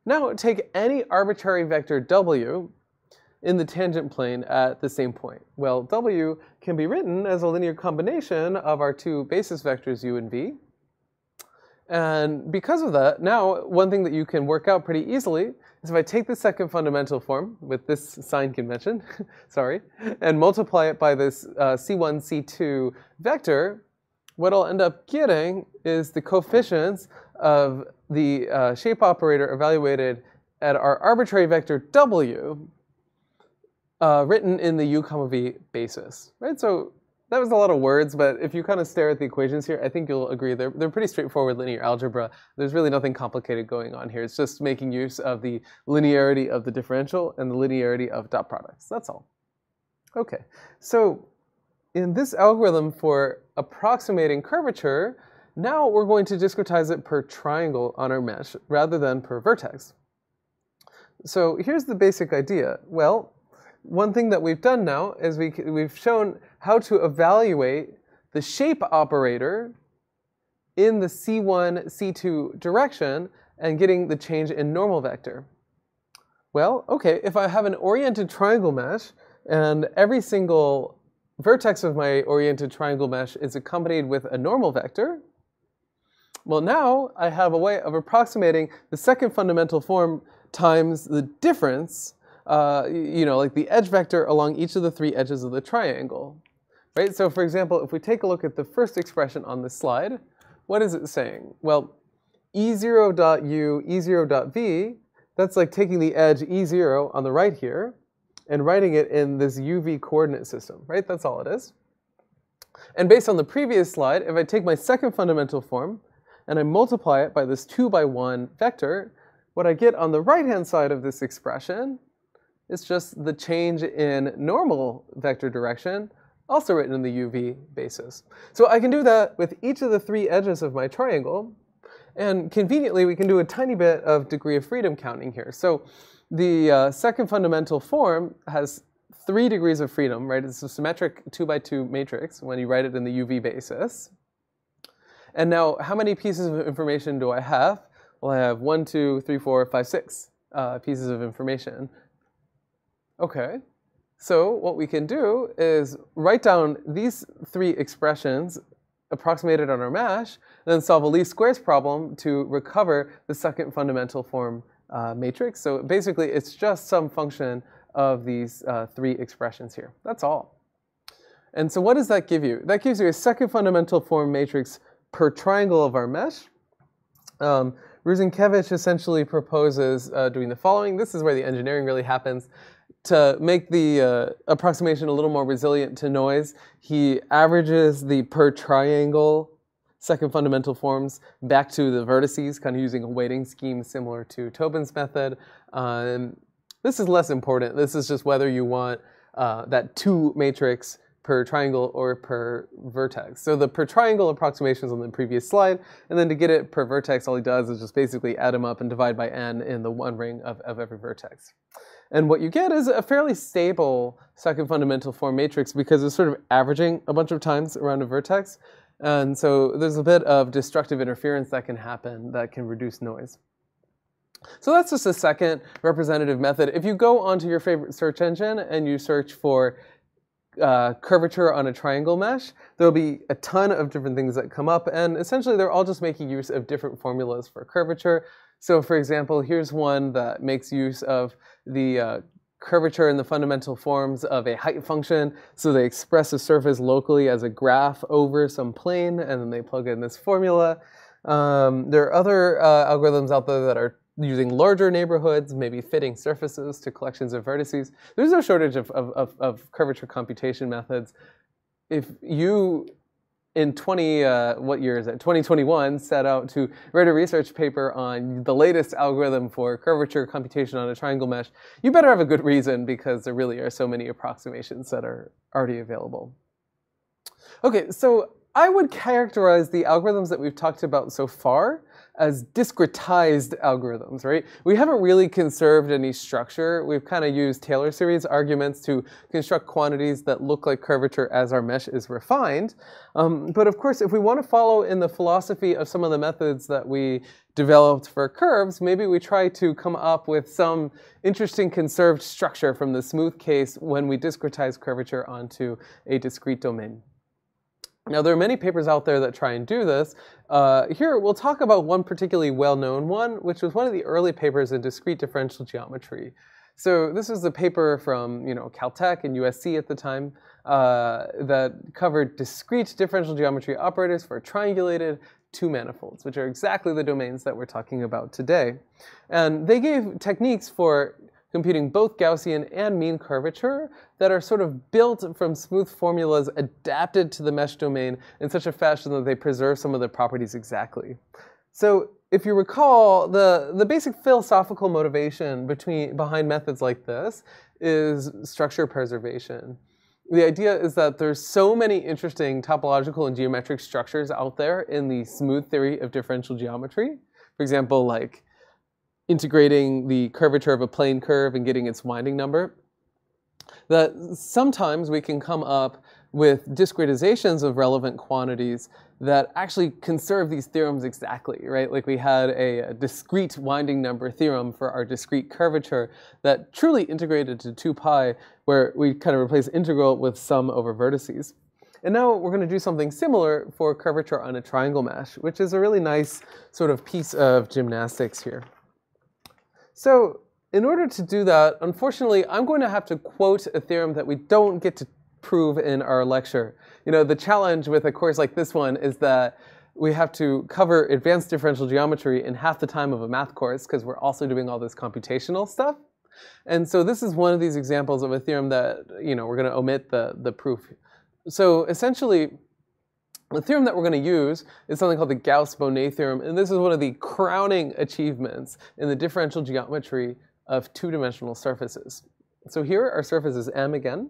Speaker 1: Now take any arbitrary vector w in the tangent plane at the same point. Well, w can be written as a linear combination of our two basis vectors u and v. And because of that, now one thing that you can work out pretty easily is if I take the second fundamental form with this sign convention, sorry, and multiply it by this uh, C1, C2 vector, what I'll end up getting is the coefficients of the uh, shape operator evaluated at our arbitrary vector W uh, written in the u comma v basis, right? So that was a lot of words, but if you kind of stare at the equations here, I think you'll agree they're, they're pretty straightforward linear algebra. There's really nothing complicated going on here. It's just making use of the linearity of the differential and the linearity of dot products. That's all. Okay, so in this algorithm for approximating curvature, now we're going to discretize it per triangle on our mesh rather than per vertex. So here's the basic idea. Well, one thing that we've done now is we, we've shown how to evaluate the shape operator in the C1, C2 direction and getting the change in normal vector? Well, okay, if I have an oriented triangle mesh and every single vertex of my oriented triangle mesh is accompanied with a normal vector, well now I have a way of approximating the second fundamental form times the difference, uh, you know, like the edge vector along each of the three edges of the triangle. Right? So for example, if we take a look at the first expression on this slide, what is it saying? Well, e0.u, e0.v, that's like taking the edge e0 on the right here and writing it in this uv coordinate system, right? That's all it is. And based on the previous slide, if I take my second fundamental form and I multiply it by this 2 by 1 vector, what I get on the right-hand side of this expression is just the change in normal vector direction also written in the UV basis. So I can do that with each of the three edges of my triangle. And conveniently, we can do a tiny bit of degree of freedom counting here. So the uh, second fundamental form has three degrees of freedom, right? It's a symmetric two by two matrix when you write it in the UV basis. And now, how many pieces of information do I have? Well, I have one, two, three, four, five, six uh, pieces of information. Okay, so what we can do is write down these three expressions approximated on our mesh, and then solve a least squares problem to recover the second fundamental form uh, matrix. So basically, it's just some function of these uh, three expressions here. That's all. And so what does that give you? That gives you a second fundamental form matrix per triangle of our mesh. Um, Rusinkiewicz essentially proposes uh, doing the following. This is where the engineering really happens to make the uh, approximation a little more resilient to noise, he averages the per triangle second fundamental forms back to the vertices, kind of using a weighting scheme similar to Taubin's method. Um, this is less important. This is just whether you want uh, that two matrix per triangle or per vertex. So the per triangle approximation is on the previous slide, and then to get it per vertex, all he does is just basically add them up and divide by n in the one ring of, of every vertex. And what you get is a fairly stable second fundamental form matrix because it's sort of averaging a bunch of times around a vertex. And so there's a bit of destructive interference that can happen that can reduce noise. So that's just a second representative method. If you go onto your favorite search engine and you search for uh, curvature on a triangle mesh, there'll be a ton of different things that come up, and essentially they're all just making use of different formulas for curvature. So for example, here's one that makes use of the uh, curvature and the fundamental forms of a height function. So they express a surface locally as a graph over some plane, and then they plug in this formula. Um, there are other uh, algorithms out there that are using larger neighborhoods, maybe fitting surfaces to collections of vertices. There's no shortage of, of, of, of curvature computation methods. If you in 20, uh, what year is it? 2021, set out to write a research paper on the latest algorithm for curvature computation on a triangle mesh, you better have a good reason because there really are so many approximations that are already available. Okay, so I would characterize the algorithms that we've talked about so far as discretized algorithms, right? We haven't really conserved any structure. We've kind of used Taylor series arguments to construct quantities that look like curvature as our mesh is refined. Um, but of course, if we want to follow in the philosophy of some of the methods that we developed for curves, maybe we try to come up with some interesting conserved structure from the smooth case when we discretize curvature onto a discrete domain. Now, there are many papers out there that try and do this. Uh, here, we'll talk about one particularly well-known one, which was one of the early papers in discrete differential geometry. So this was a paper from you know Caltech and USC at the time uh, that covered discrete differential geometry operators for triangulated two manifolds, which are exactly the domains that we're talking about today. And they gave techniques for computing both Gaussian and mean curvature that are sort of built from smooth formulas adapted to the mesh domain in such a fashion that they preserve some of the properties exactly. So if you recall, the, the basic philosophical motivation between, behind methods like this is structure preservation. The idea is that there's so many interesting topological and geometric structures out there in the smooth theory of differential geometry. For example, like integrating the curvature of a plane curve and getting its winding number, that sometimes we can come up with discretizations of relevant quantities that actually conserve these theorems exactly, right? Like we had a, a, discrete winding number theorem for our discrete curvature that truly integrated to 2 pi, where we kind of replace integral with sum over vertices. And now we're going to do something similar for curvature on a triangle mesh, which is a really nice sort of piece of gymnastics here. So in order to do that, unfortunately, I'm going to have to quote a theorem that we don't get to prove in our lecture. You know, the challenge with a course like this one is that we have to cover advanced differential geometry in half the time of a math course because we're also doing all this computational stuff. And so this is one of these examples of a theorem that, you know, we're going to omit the, the proof. So essentially, the theorem that we're going to use is something called the Gauss-Bonnet theorem, and this is one of the crowning achievements in the differential geometry of two-dimensional surfaces. So here our surface is M again,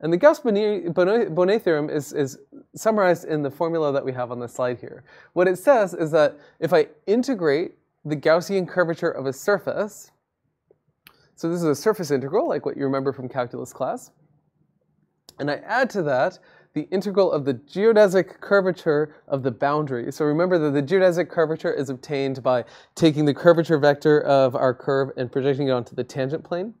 Speaker 1: and the Gauss-Bonnet theorem is, is summarized in the formula that we have on the slide here. What it says is that if I integrate the Gaussian curvature of a surface, so this is a surface integral, like what you remember from calculus class, and I add to that the integral of the geodesic curvature of the boundary. So remember that the geodesic curvature is obtained by taking the curvature vector of our curve and projecting it onto the tangent plane.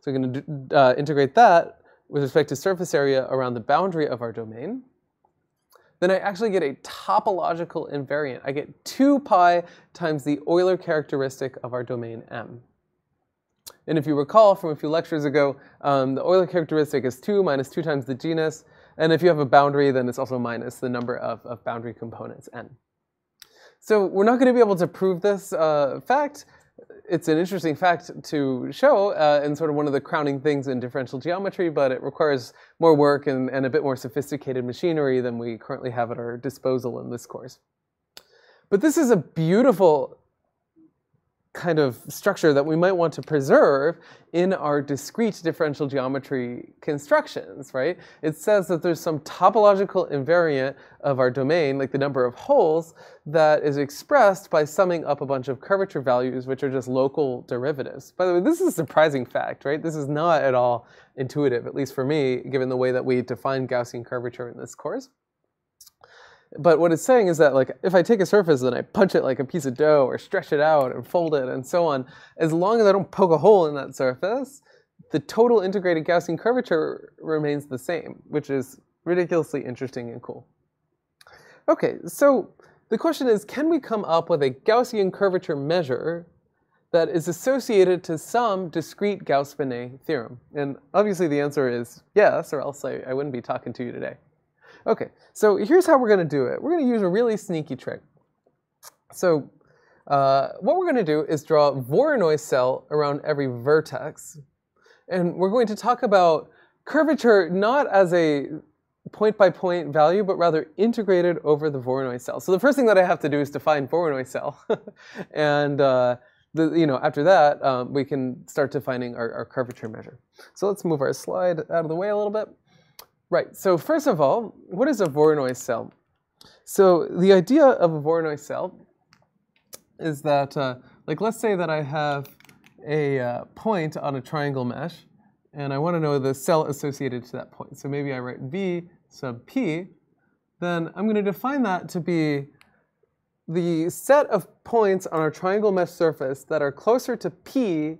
Speaker 1: So we're going to uh, integrate that with respect to surface area around the boundary of our domain, then I actually get a topological invariant. I get 2 pi times the Euler characteristic of our domain M. And if you recall from a few lectures ago, um, the Euler characteristic is 2 minus 2 times the genus. And if you have a boundary, then it's also minus the number of, of boundary components, n. So we're not going to be able to prove this uh, fact, it's an interesting fact to show uh, and sort of one of the crowning things in differential geometry, but it requires more work and, and a bit more sophisticated machinery than we currently have at our disposal in this course. But this is a beautiful kind of structure that we might want to preserve in our discrete differential geometry constructions, right? It says that there's some topological invariant of our domain, like the number of holes, that is expressed by summing up a bunch of curvature values, which are just local derivatives. By the way, this is a surprising fact, right? This is not at all intuitive, at least for me, given the way that we define Gaussian curvature in this course. But what it's saying is that like if I take a surface and I punch it like a piece of dough or stretch it out and fold it and so on, as long as I don't poke a hole in that surface, the total integrated Gaussian curvature remains the same, which is ridiculously interesting and cool. Okay, so the question is, can we come up with a Gaussian curvature measure that is associated to some discrete Gauss-Bonnet theorem? And obviously the answer is yes, or else I, I wouldn't be talking to you today. Okay, so here's how we're going to do it. We're going to use a really sneaky trick. So uh, what we're going to do is draw a Voronoi cell around every vertex. And we're going to talk about curvature not as a point-by-point -point value, but rather integrated over the Voronoi cell. So the first thing that I have to do is define Voronoi cell. and uh, the, you know, after that, um, we can start defining our, our curvature measure. So let's move our slide out of the way a little bit. Right, so first of all, what is a Voronoi cell? So the idea of a Voronoi cell is that, uh, like let's say that I have a uh, point on a triangle mesh, and I want to know the cell associated to that point. So maybe I write V sub P, then I'm going to define that to be the set of points on our triangle mesh surface that are closer to P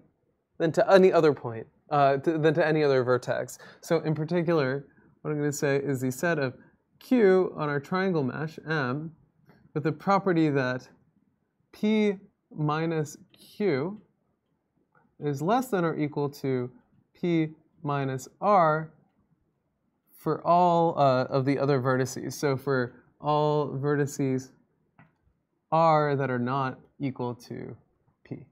Speaker 1: than to any other point, uh, to, than to any other vertex. So in particular, what I'm going to say is the set of Q on our triangle mesh, M, with the property that P minus Q is less than or equal to P minus R for all uh, of the other vertices. So for all vertices R that are not equal to P.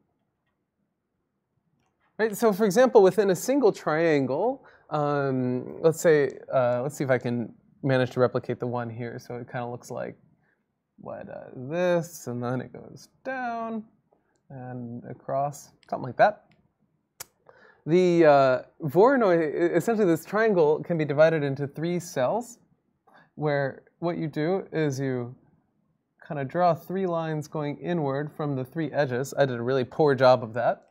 Speaker 1: Right, so for example, within a single triangle, um, let's say, uh, let's see if I can manage to replicate the one here. So it kind of looks like what uh, this, and then it goes down and across, something like that. The uh, Voronoi, essentially this triangle can be divided into three cells where what you do is you kind of draw three lines going inward from the three edges. I did a really poor job of that.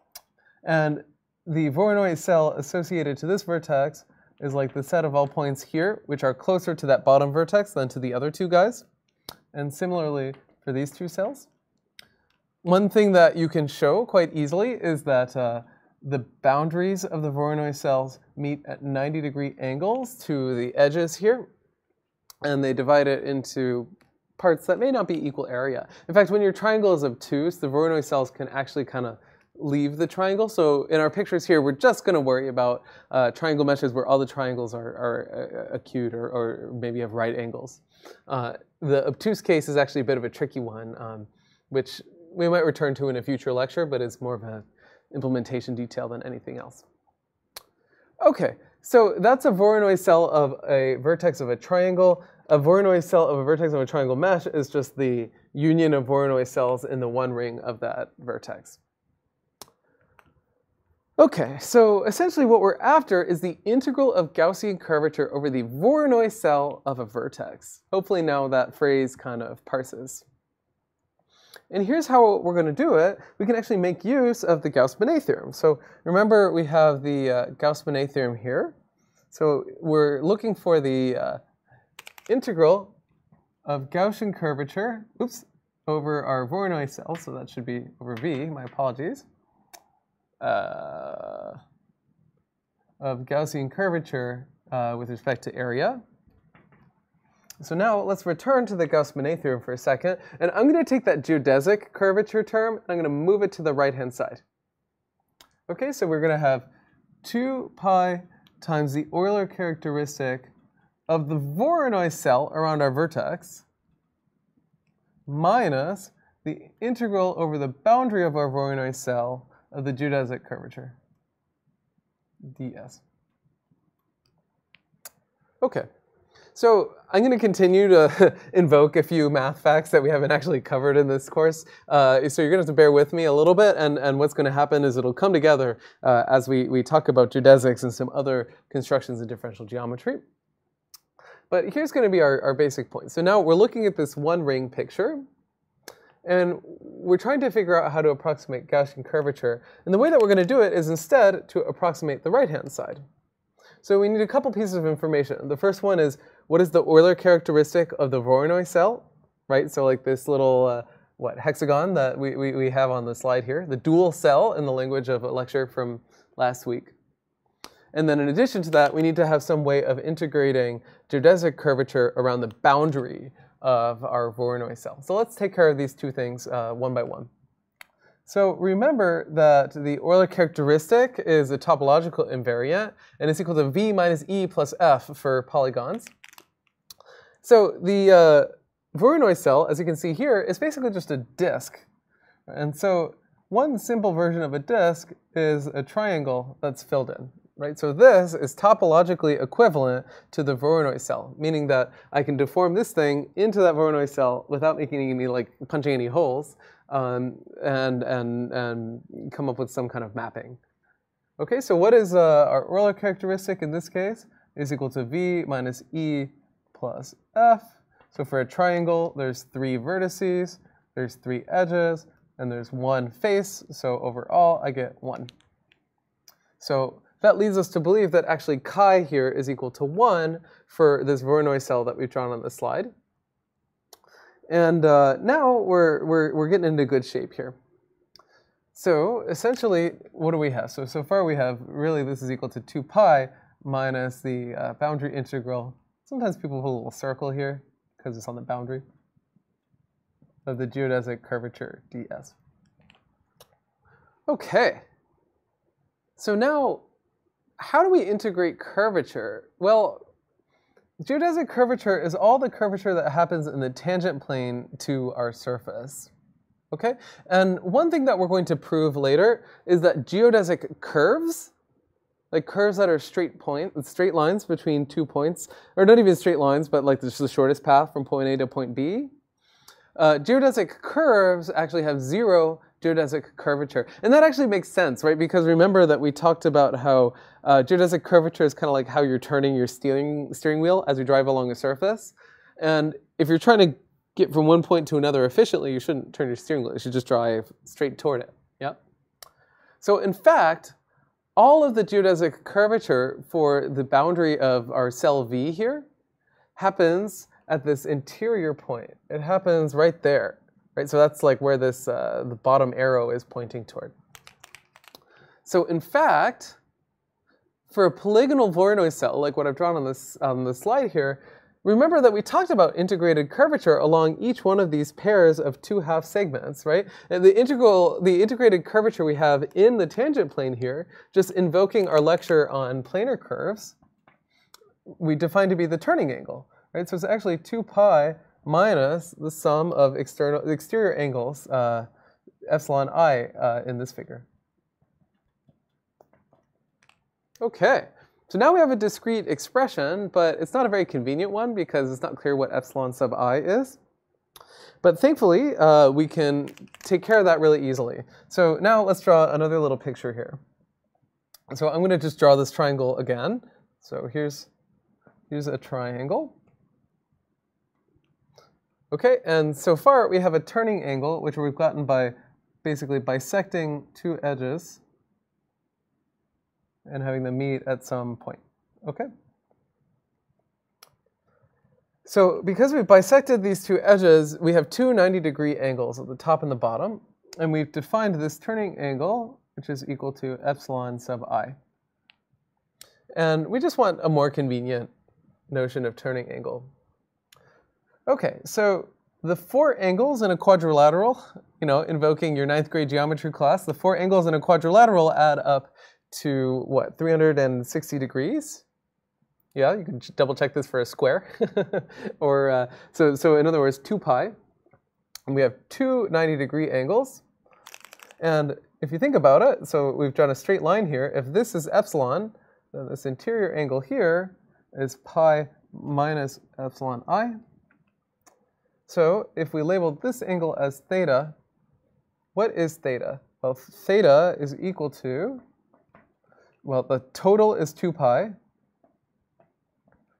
Speaker 1: And the Voronoi cell associated to this vertex is like the set of all points here, which are closer to that bottom vertex than to the other two guys. And similarly for these two cells. One thing that you can show quite easily is that uh, the boundaries of the Voronoi cells meet at 90 degree angles to the edges here, and they divide it into parts that may not be equal area. In fact, when your triangle is obtuse, the Voronoi cells can actually kind of leave the triangle. So in our pictures here, we're just going to worry about uh, triangle meshes where all the triangles are, are uh, acute or, or, maybe have right angles. Uh, the obtuse case is actually a bit of a tricky one, um, which we might return to in a future lecture, but it's more of an implementation detail than anything else. Okay, so that's a Voronoi cell of a vertex of a triangle. A Voronoi cell of a vertex of a triangle mesh is just the union of Voronoi cells in the one ring of that vertex. Okay, so essentially what we're after is the integral of Gaussian curvature over the Voronoi cell of a vertex. Hopefully now that phrase kind of parses. And here's how we're going to do it. We can actually make use of the Gauss-Bonnet theorem. So remember we have the uh, Gauss-Bonnet theorem here. So we're looking for the uh, integral of Gaussian curvature, oops, over our Voronoi cell. So that should be over V, my apologies, uh, of Gaussian curvature uh, with respect to area. So now let's return to the Gauss-Bonnet theorem for a second, and I'm going to take that geodesic curvature term, and I'm going to move it to the right-hand side. Okay, so we're going to have 2 pi times the Euler characteristic of the Voronoi cell around our vertex minus the integral over the boundary of our Voronoi cell of the geodesic curvature, ds. Okay. So I'm going to continue to invoke a few math facts that we haven't actually covered in this course. Uh, so you're going to have to bear with me a little bit, and, and what's going to happen is it'll come together uh, as we, we talk about geodesics and some other constructions in differential geometry. But here's going to be our, our basic point. So now we're looking at this one ring picture, and we're trying to figure out how to approximate Gaussian curvature. And the way that we're going to do it is instead to approximate the right-hand side. So we need a couple pieces of information. The first one is what is the Euler characteristic of the Voronoi cell, right? So like this little, uh, what, hexagon that we, we, we have on the slide here, the dual cell in the language of a lecture from last week. And then in addition to that, we need to have some way of integrating geodesic curvature around the boundary of our Voronoi cell. So let's take care of these two things uh, one by one. So remember that the Euler characteristic is a topological invariant, and it's equal to v minus e plus f for polygons. So the uh, Voronoi cell, as you can see here, is basically just a disk. And so one simple version of a disk is a triangle that's filled in. Right? So this is topologically equivalent to the Voronoi cell, meaning that I can deform this thing into that Voronoi cell without making any, like, punching any holes, um, and, and, and come up with some kind of mapping. Okay, so what is uh, our Euler characteristic in this case? Is equal to V minus E plus f. So for a triangle, there's three vertices, there's three edges, and there's one face. So overall, I get one. So that leads us to believe that actually chi here is equal to 1 for this Voronoi cell that we've drawn on the slide. And uh, now we're, we're, we're getting into good shape here. So essentially, what do we have? So, so far we have, really this is equal to 2 pi minus the uh, boundary integral Sometimes people put a little circle here because it's on the boundary of the geodesic curvature ds. Okay. So now, how do we integrate curvature? Well, geodesic curvature is all the curvature that happens in the tangent plane to our surface. Okay? And one thing that we're going to prove later is that geodesic curves like curves that are straight point, straight lines between two points, or not even straight lines, but like just the shortest path from point A to point B. Uh, geodesic curves actually have zero geodesic curvature. And that actually makes sense, right? Because remember that we talked about how uh, geodesic curvature is kind of like how you're turning your steering, steering wheel as you drive along a surface. And if you're trying to get from one point to another efficiently, you shouldn't turn your steering wheel. You should just drive straight toward it. Yeah. So in fact, all of the geodesic curvature for the boundary of our cell V here happens at this interior point. It happens right there, right? So that's like where this uh, the bottom arrow is pointing toward. So in fact, for a polygonal Voronoi cell, like what I've drawn on this on the slide here, remember that we talked about integrated curvature along each one of these pairs of two half segments, right? And the integral, the integrated curvature we have in the tangent plane here, just invoking our lecture on planar curves, we define to be the turning angle, right? So it's actually 2 pi minus the sum of external exterior angles, uh, epsilon i, uh, in this figure. Okay, so now we have a discrete expression, but it's not a very convenient one because it's not clear what epsilon sub i is. But thankfully, uh, we can take care of that really easily. So now let's draw another little picture here. So I'm going to just draw this triangle again. So here's, here's a triangle. Okay, and so far we have a turning angle, which we've gotten by basically bisecting two edges and having them meet at some point. Okay? So because we've bisected these two edges, we have two 90 degree angles at the top and the bottom, and we've defined this turning angle, which is equal to epsilon sub i. And we just want a more convenient notion of turning angle. Okay, so the four angles in a quadrilateral, you know, invoking your ninth grade geometry class, the four angles in a quadrilateral add up to what, 360 degrees? Yeah, you can double check this for a square. or uh, so, so in other words, 2 pi. And we have two 90 degree angles. And if you think about it, so we've drawn a straight line here. If this is epsilon, then this interior angle here is pi minus epsilon i. So if we label this angle as theta, what is theta? Well, theta is equal to well, the total is 2 pi.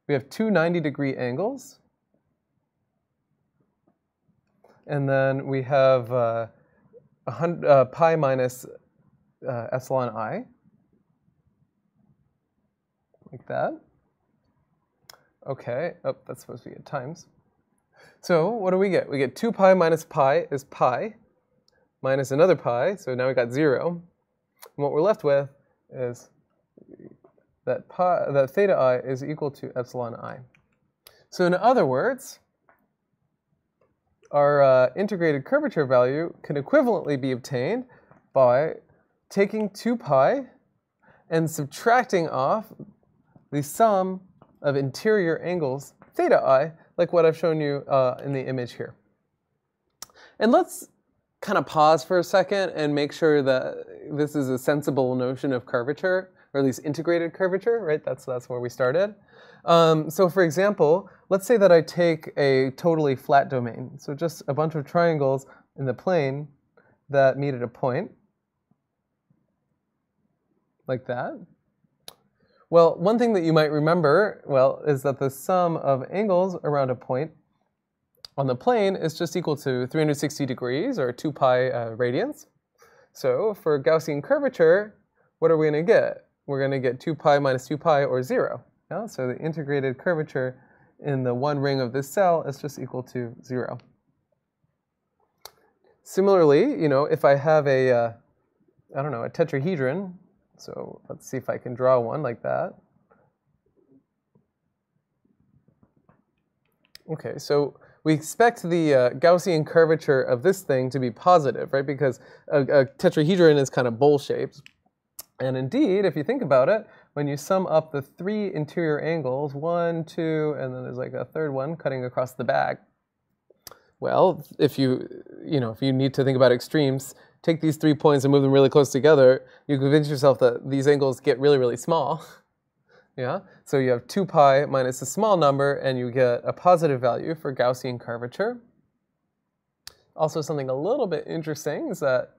Speaker 1: We have two 90 degree angles. And then we have uh, uh, pi minus uh, epsilon i, like that. Okay, oh, that's supposed to be at times. So what do we get? We get 2 pi minus pi is pi, minus another pi, so now we got 0. And what we're left with is that, pi, that theta i is equal to epsilon i. So in other words, our uh, integrated curvature value can equivalently be obtained by taking 2 pi and subtracting off the sum of interior angles theta i, like what I've shown you uh, in the image here. And let's kind of pause for a second and make sure that this is a sensible notion of curvature or at least integrated curvature, right? That's, that's where we started. Um, so for example, let's say that I take a totally flat domain. So just a bunch of triangles in the plane that meet at a point, like that. Well, one thing that you might remember, well, is that the sum of angles around a point on the plane is just equal to 360 degrees, or 2 pi uh, radians. So for Gaussian curvature, what are we going to get? we're going to get 2 pi minus 2 pi, or 0. Yeah? So the integrated curvature in the one ring of this cell is just equal to 0. Similarly, you know, if I have a, uh, I don't know, a tetrahedron, so let's see if I can draw one like that. Okay, so we expect the uh, Gaussian curvature of this thing to be positive, right? Because a, a tetrahedron is kind of bowl-shaped. And indeed, if you think about it, when you sum up the three interior angles, one, two, and then there's like a third one cutting across the back, well, if you, you know, if you need to think about extremes, take these three points and move them really close together, you convince yourself that these angles get really, really small. yeah? So you have 2 pi minus a small number, and you get a positive value for Gaussian curvature. Also, something a little bit interesting is that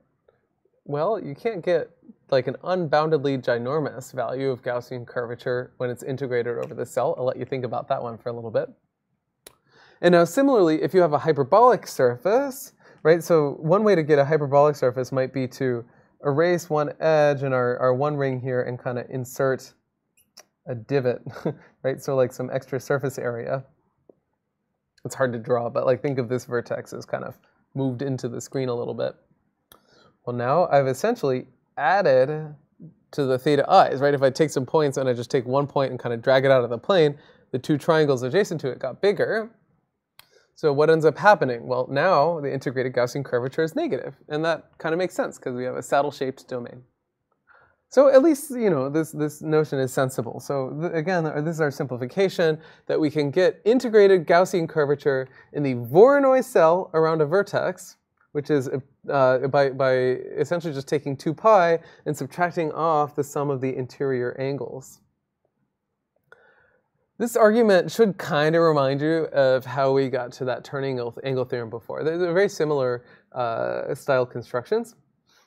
Speaker 1: well, you can't get like an unboundedly ginormous value of Gaussian curvature when it's integrated over the cell. I'll let you think about that one for a little bit. And now similarly, if you have a hyperbolic surface, right, so one way to get a hyperbolic surface might be to erase one edge in our, our one ring here and kind of insert a divot, right, so like some extra surface area. it's hard to draw, but like think of this vertex as kind of moved into the screen a little bit. Well, now I've essentially added to the theta i's, right? If I take some points and I just take one point and kind of drag it out of the plane, the two triangles adjacent to it got bigger. So what ends up happening? Well, now the integrated Gaussian curvature is negative, and that kind of makes sense because we have a saddle-shaped domain. So at least, you know, this, this notion is sensible. So th again, this is our simplification, that we can get integrated Gaussian curvature in the Voronoi cell around a vertex, which is uh, by, by essentially just taking 2 pi and subtracting off the sum of the interior angles. This argument should kind of remind you of how we got to that turning angle theorem before. They're, very similar uh, style constructions.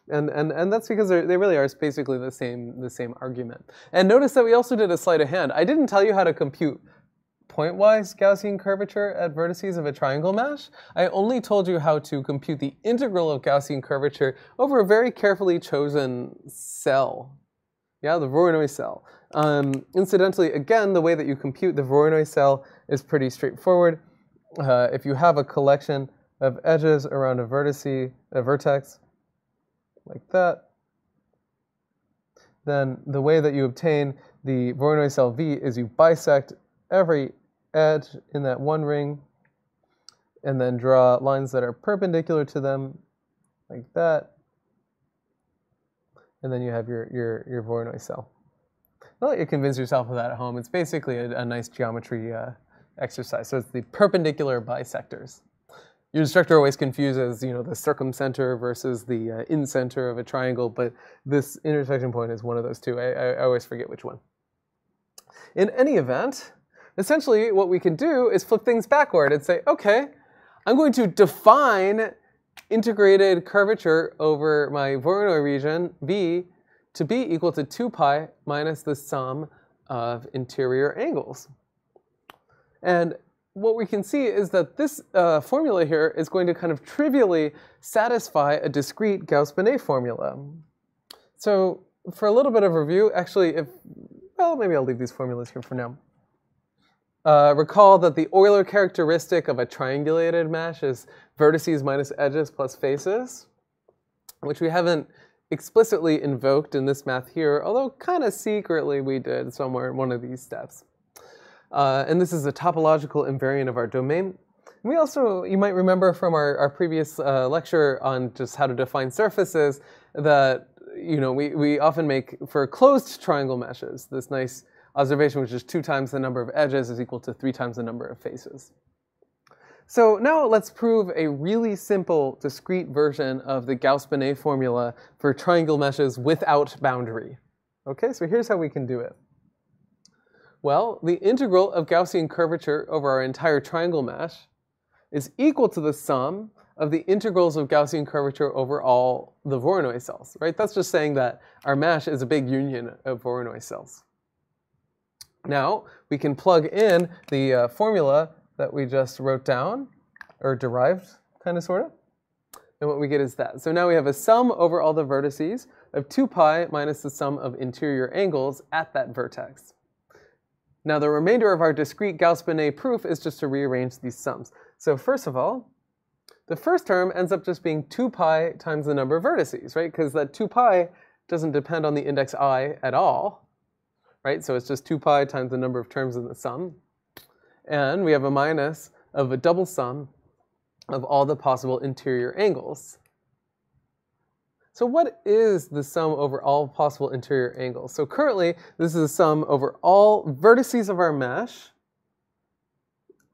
Speaker 1: And, and, and that's because they really are basically the same, the same argument. And notice that we also did a sleight of hand. I didn't tell you how to compute pointwise Gaussian curvature at vertices of a triangle mesh. I only told you how to compute the integral of Gaussian curvature over a very carefully chosen cell. Yeah, the Voronoi cell. Um, incidentally, again, the way that you compute the Voronoi cell is pretty straightforward. Uh, if you have a collection of edges around a vertice, a vertex, like that, then the way that you obtain the Voronoi cell V is you bisect every edge in that one ring and then draw lines that are perpendicular to them like that. And then you have your, your, your Voronoi cell. I'll you convince yourself of that at home. It's basically a, a nice geometry uh, exercise. So it's the perpendicular bisectors. Your instructor always confuses, you know, the circumcenter versus the uh, incenter of a triangle, but this intersection point is one of those two. I, I, I always forget which one. In any event, essentially what we can do is flip things backward and say, okay, I'm going to define integrated curvature over my Voronoi region, V, to be equal to 2 pi minus the sum of interior angles. And what we can see is that this uh, formula here is going to kind of trivially satisfy a discrete Gauss-Bonnet formula. So for a little bit of review, actually, if, well, maybe I'll leave these formulas here for now. Uh, recall that the Euler characteristic of a triangulated mesh is vertices minus edges plus faces, which we haven't explicitly invoked in this math here, although kind of secretly we did somewhere in one of these steps. Uh, and this is a topological invariant of our domain. We also, you might remember from our, our previous uh, lecture on just how to define surfaces that, you know, we, we often make for closed triangle meshes this nice observation, which is two times the number of edges is equal to three times the number of faces. So now let's prove a really simple discrete version of the Gauss-Bonnet formula for triangle meshes without boundary. Okay, so here's how we can do it. Well, the integral of Gaussian curvature over our entire triangle mesh is equal to the sum of the integrals of Gaussian curvature over all the Voronoi cells, right? That's just saying that our mesh is a big union of Voronoi cells. Now, we can plug in the uh, formula that we just wrote down, or derived, kind of, sort of. And what we get is that. So now we have a sum over all the vertices of 2 pi minus the sum of interior angles at that vertex. Now the remainder of our discrete Gauss-Bonnet proof is just to rearrange these sums. So first of all, the first term ends up just being 2 pi times the number of vertices, right? Because that 2 pi doesn't depend on the index i at all right? So it's just 2 pi times the number of terms in the sum. And we have a minus of a double sum of all the possible interior angles. So what is the sum over all possible interior angles? So currently, this is a sum over all vertices of our mesh,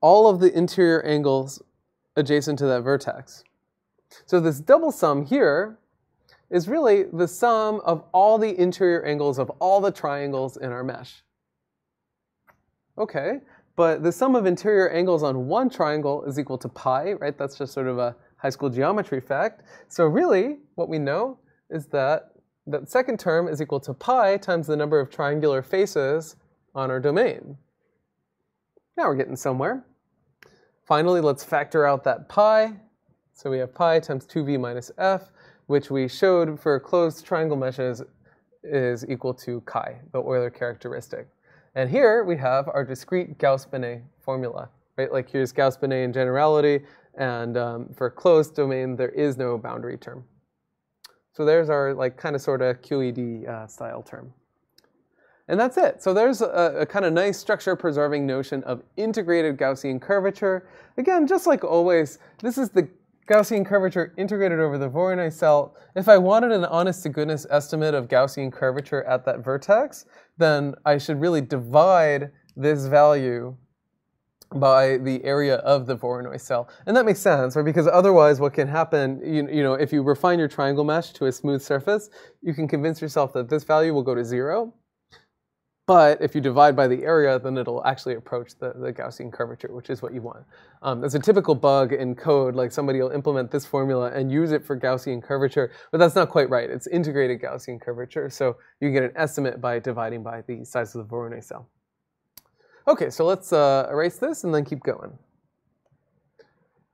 Speaker 1: all of the interior angles adjacent to that vertex. So this double sum here is really the sum of all the interior angles of all the triangles in our mesh. Okay, but the sum of interior angles on one triangle is equal to pi, right? That's just sort of a high school geometry fact. So really, what we know is that that second term is equal to pi times the number of triangular faces on our domain. Now we're getting somewhere. Finally, let's factor out that pi. So we have pi times 2v minus f which we showed for closed triangle meshes is equal to chi, the Euler characteristic. And here we have our discrete Gauss-Bonnet formula right? Like here's Gauss-Bonnet in generality, and um, for closed domain, there is no boundary term. So there's our like kind of sort of QED uh, style term. And that's it. So there's a, a kind of nice structure preserving notion of integrated Gaussian curvature. Again, just like always, this is the Gaussian curvature integrated over the Voronoi cell. If I wanted an honest to goodness estimate of Gaussian curvature at that vertex, then I should really divide this value by the area of the Voronoi cell. And that makes sense, right? Because otherwise what can happen, you, you know, if you refine your triangle mesh to a smooth surface, you can convince yourself that this value will go to zero. But if you divide by the area, then it'll actually approach the, the Gaussian curvature, which is what you want. Um, there's a typical bug in code, like somebody will implement this formula and use it for Gaussian curvature, but that's not quite right. It's integrated Gaussian curvature, so you get an estimate by dividing by the size of the Voronoi cell. Okay, so let's uh, erase this and then keep going.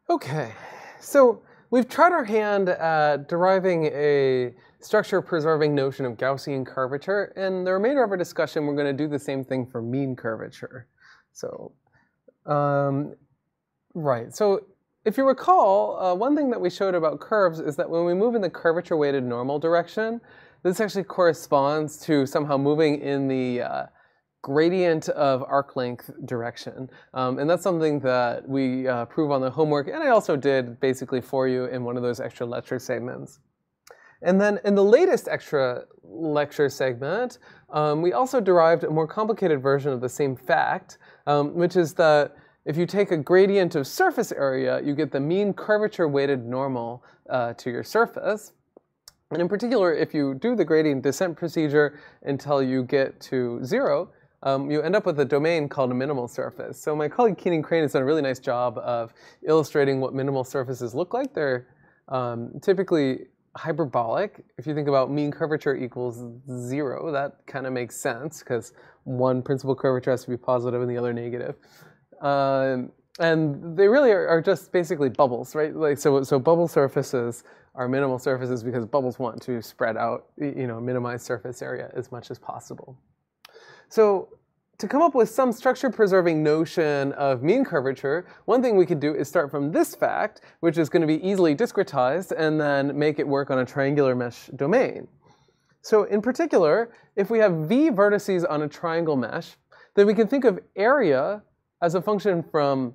Speaker 1: Okay, so we've tried our hand at deriving a structure preserving notion of Gaussian curvature. And the remainder of our discussion, we're going to do the same thing for mean curvature. So, um, right. So if you recall, uh, one thing that we showed about curves is that when we move in the curvature weighted normal direction, this actually corresponds to somehow moving in the uh, gradient of arc length direction. Um, and that's something that we uh, prove on the homework, and I also did basically for you in one of those extra lecture segments. And then in the latest extra lecture segment, um, we also derived a more complicated version of the same fact, um, which is that if you take a gradient of surface area, you get the mean curvature weighted normal uh, to your surface. And in particular, if you do the gradient descent procedure until you get to zero, um, you end up with a domain called a minimal surface. So my colleague Keenan Crane has done a really nice job of illustrating what minimal surfaces look like. They're um, typically hyperbolic. If you think about mean curvature equals zero, that kind of makes sense because one principal curvature has to be positive and the other negative. Um, and they really are, are, just basically bubbles, right? Like so, so bubble surfaces are minimal surfaces because bubbles want to spread out, you know, minimize surface area as much as possible. So to come up with some structure preserving notion of mean curvature, one thing we could do is start from this fact, which is going to be easily discretized, and then make it work on a triangular mesh domain. So in particular, if we have v vertices on a triangle mesh, then we can think of area as a function from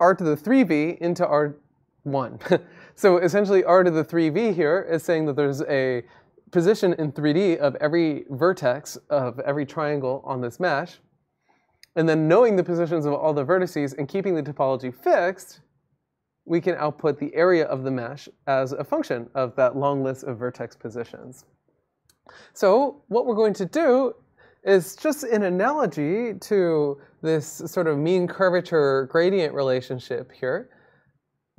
Speaker 1: r to the 3v into r1. so essentially r to the 3v here is saying that there's a position in 3D of every vertex of every triangle on this mesh, and then knowing the positions of all the vertices and keeping the topology fixed, we can output the area of the mesh as a function of that long list of vertex positions. So what we're going to do is just an analogy to this sort of mean curvature gradient relationship here.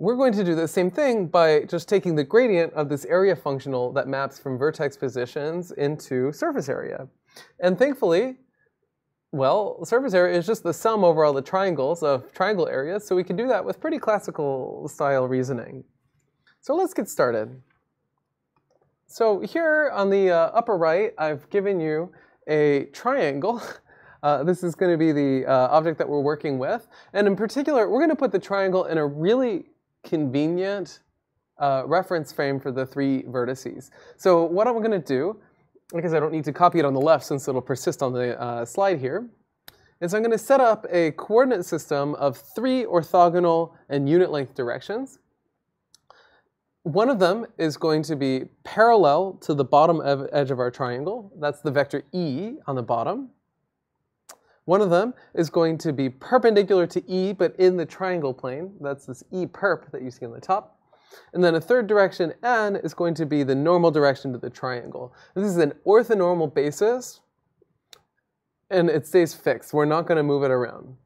Speaker 1: We're going to do the same thing by just taking the gradient of this area functional that maps from vertex positions into surface area. And thankfully, well, surface area is just the sum over all the triangles of triangle areas, so we can do that with pretty classical style reasoning. So let's get started. So here on the uh, upper right, I've given you a triangle. Uh, this is going to be the uh, object that we're working with. And in particular, we're going to put the triangle in a really convenient uh, reference frame for the three vertices. So what I'm going to do, because I don't need to copy it on the left since it'll persist on the uh, slide here, is I'm going to set up a coordinate system of three orthogonal and unit length directions. One of them is going to be parallel to the bottom edge of our triangle. That's the vector E on the bottom. One of them is going to be perpendicular to E, but in the triangle plane. That's this E perp that you see on the top. And then a third direction, N, is going to be the normal direction to the triangle. This is an orthonormal basis, and it stays fixed. We're not going to move it around.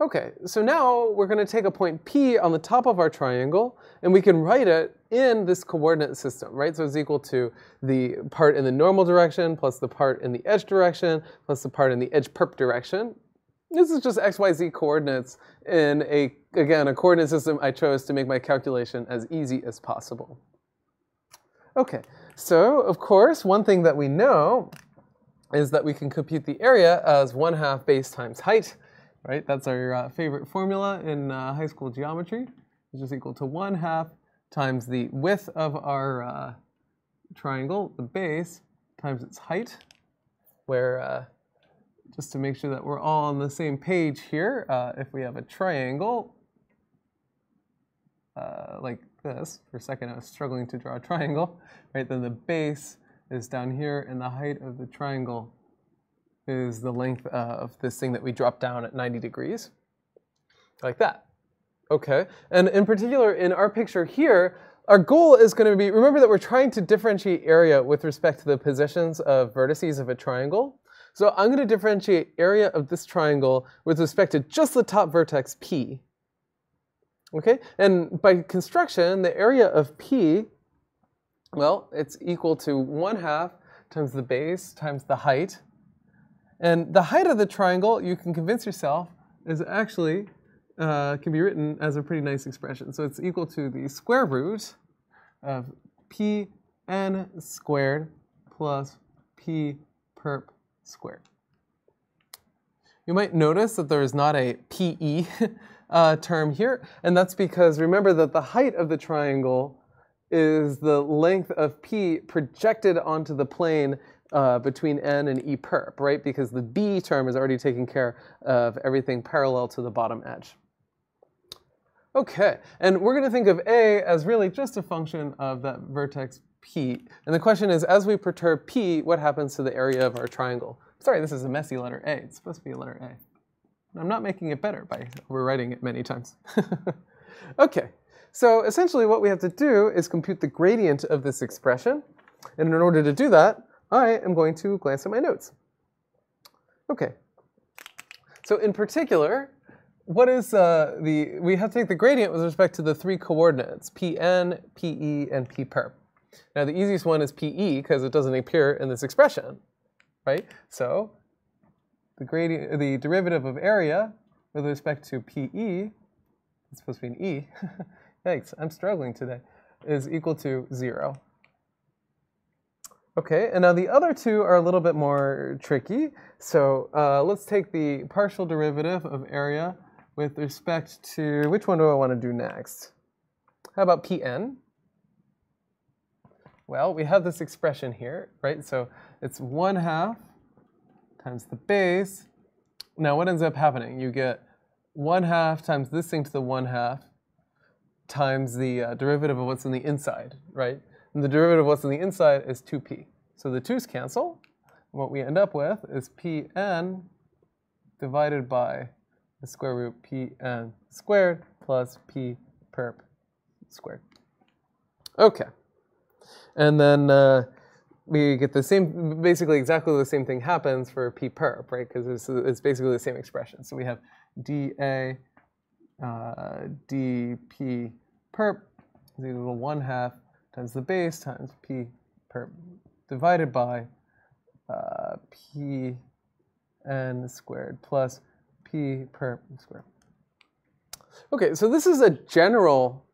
Speaker 1: Okay, so now we're going to take a point P on the top of our triangle, and we can write it in this coordinate system, right? So it's equal to the part in the normal direction plus the part in the edge direction plus the part in the edge perp direction. This is just XYZ coordinates in a, again, a coordinate system I chose to make my calculation as easy as possible. Okay, so of course, one thing that we know is that we can compute the area as 1 half base times height right? That's our uh, favorite formula in uh, high school geometry, which is equal to 1 half times the width of our uh, triangle, the base, times its height, where, uh, just to make sure that we're all on the same page here, uh, if we have a triangle, uh, like this, for a second I was struggling to draw a triangle, right, then the base is down here and the height of the triangle is the length uh, of this thing that we drop down at 90 degrees, like that. Okay, and in particular, in our picture here, our goal is going to be, remember that we're trying to differentiate area with respect to the positions of vertices of a triangle. So I'm going to differentiate area of this triangle with respect to just the top vertex P. Okay, and by construction, the area of P, well, it's equal to 1 half times the base times the height and the height of the triangle, you can convince yourself, is actually uh, can be written as a pretty nice expression. So it's equal to the square root of pn squared plus p perp squared. You might notice that there is not a PE uh, term here, and that's because remember that the height of the triangle is the length of P projected onto the plane uh, between n and e perp, right? Because the b term is already taking care of everything parallel to the bottom edge. Okay, and we're going to think of a as really just a function of that vertex p. And the question is, as we perturb p, what happens to the area of our triangle? Sorry, this is a messy letter a. It's supposed to be a letter a. I'm not making it better by overwriting it many times. okay, so essentially what we have to do is compute the gradient of this expression. And in order to do that, I am going to glance at my notes. Okay. So in particular, what is uh, the, we have to take the gradient with respect to the three coordinates, Pn, Pe, and P perp. Now the easiest one is Pe because it doesn't appear in this expression, right? So the gradient, the derivative of area with respect to Pe, it's supposed to be an E, yikes, I'm struggling today, is equal to zero. Okay, and now the other two are a little bit more tricky. So uh, let's take the partial derivative of area with respect to, which one do I want to do next? How about Pn? Well, we have this expression here, right? So it's 1 half times the base. Now what ends up happening? You get 1 half times this thing to the 1 half times the uh, derivative of what's in the inside, right? And the derivative of what's in the inside is 2p. So the 2's cancel. What we end up with is pn divided by the square root pn squared plus p perp squared. Okay. And then uh, we get the same, basically exactly the same thing happens for p perp, right? Because it's, it's, basically the same expression. So we have dA uh, dp perp is equal to 1 half times the base times p per divided by uh, p n squared plus p per square. Okay, so this is a general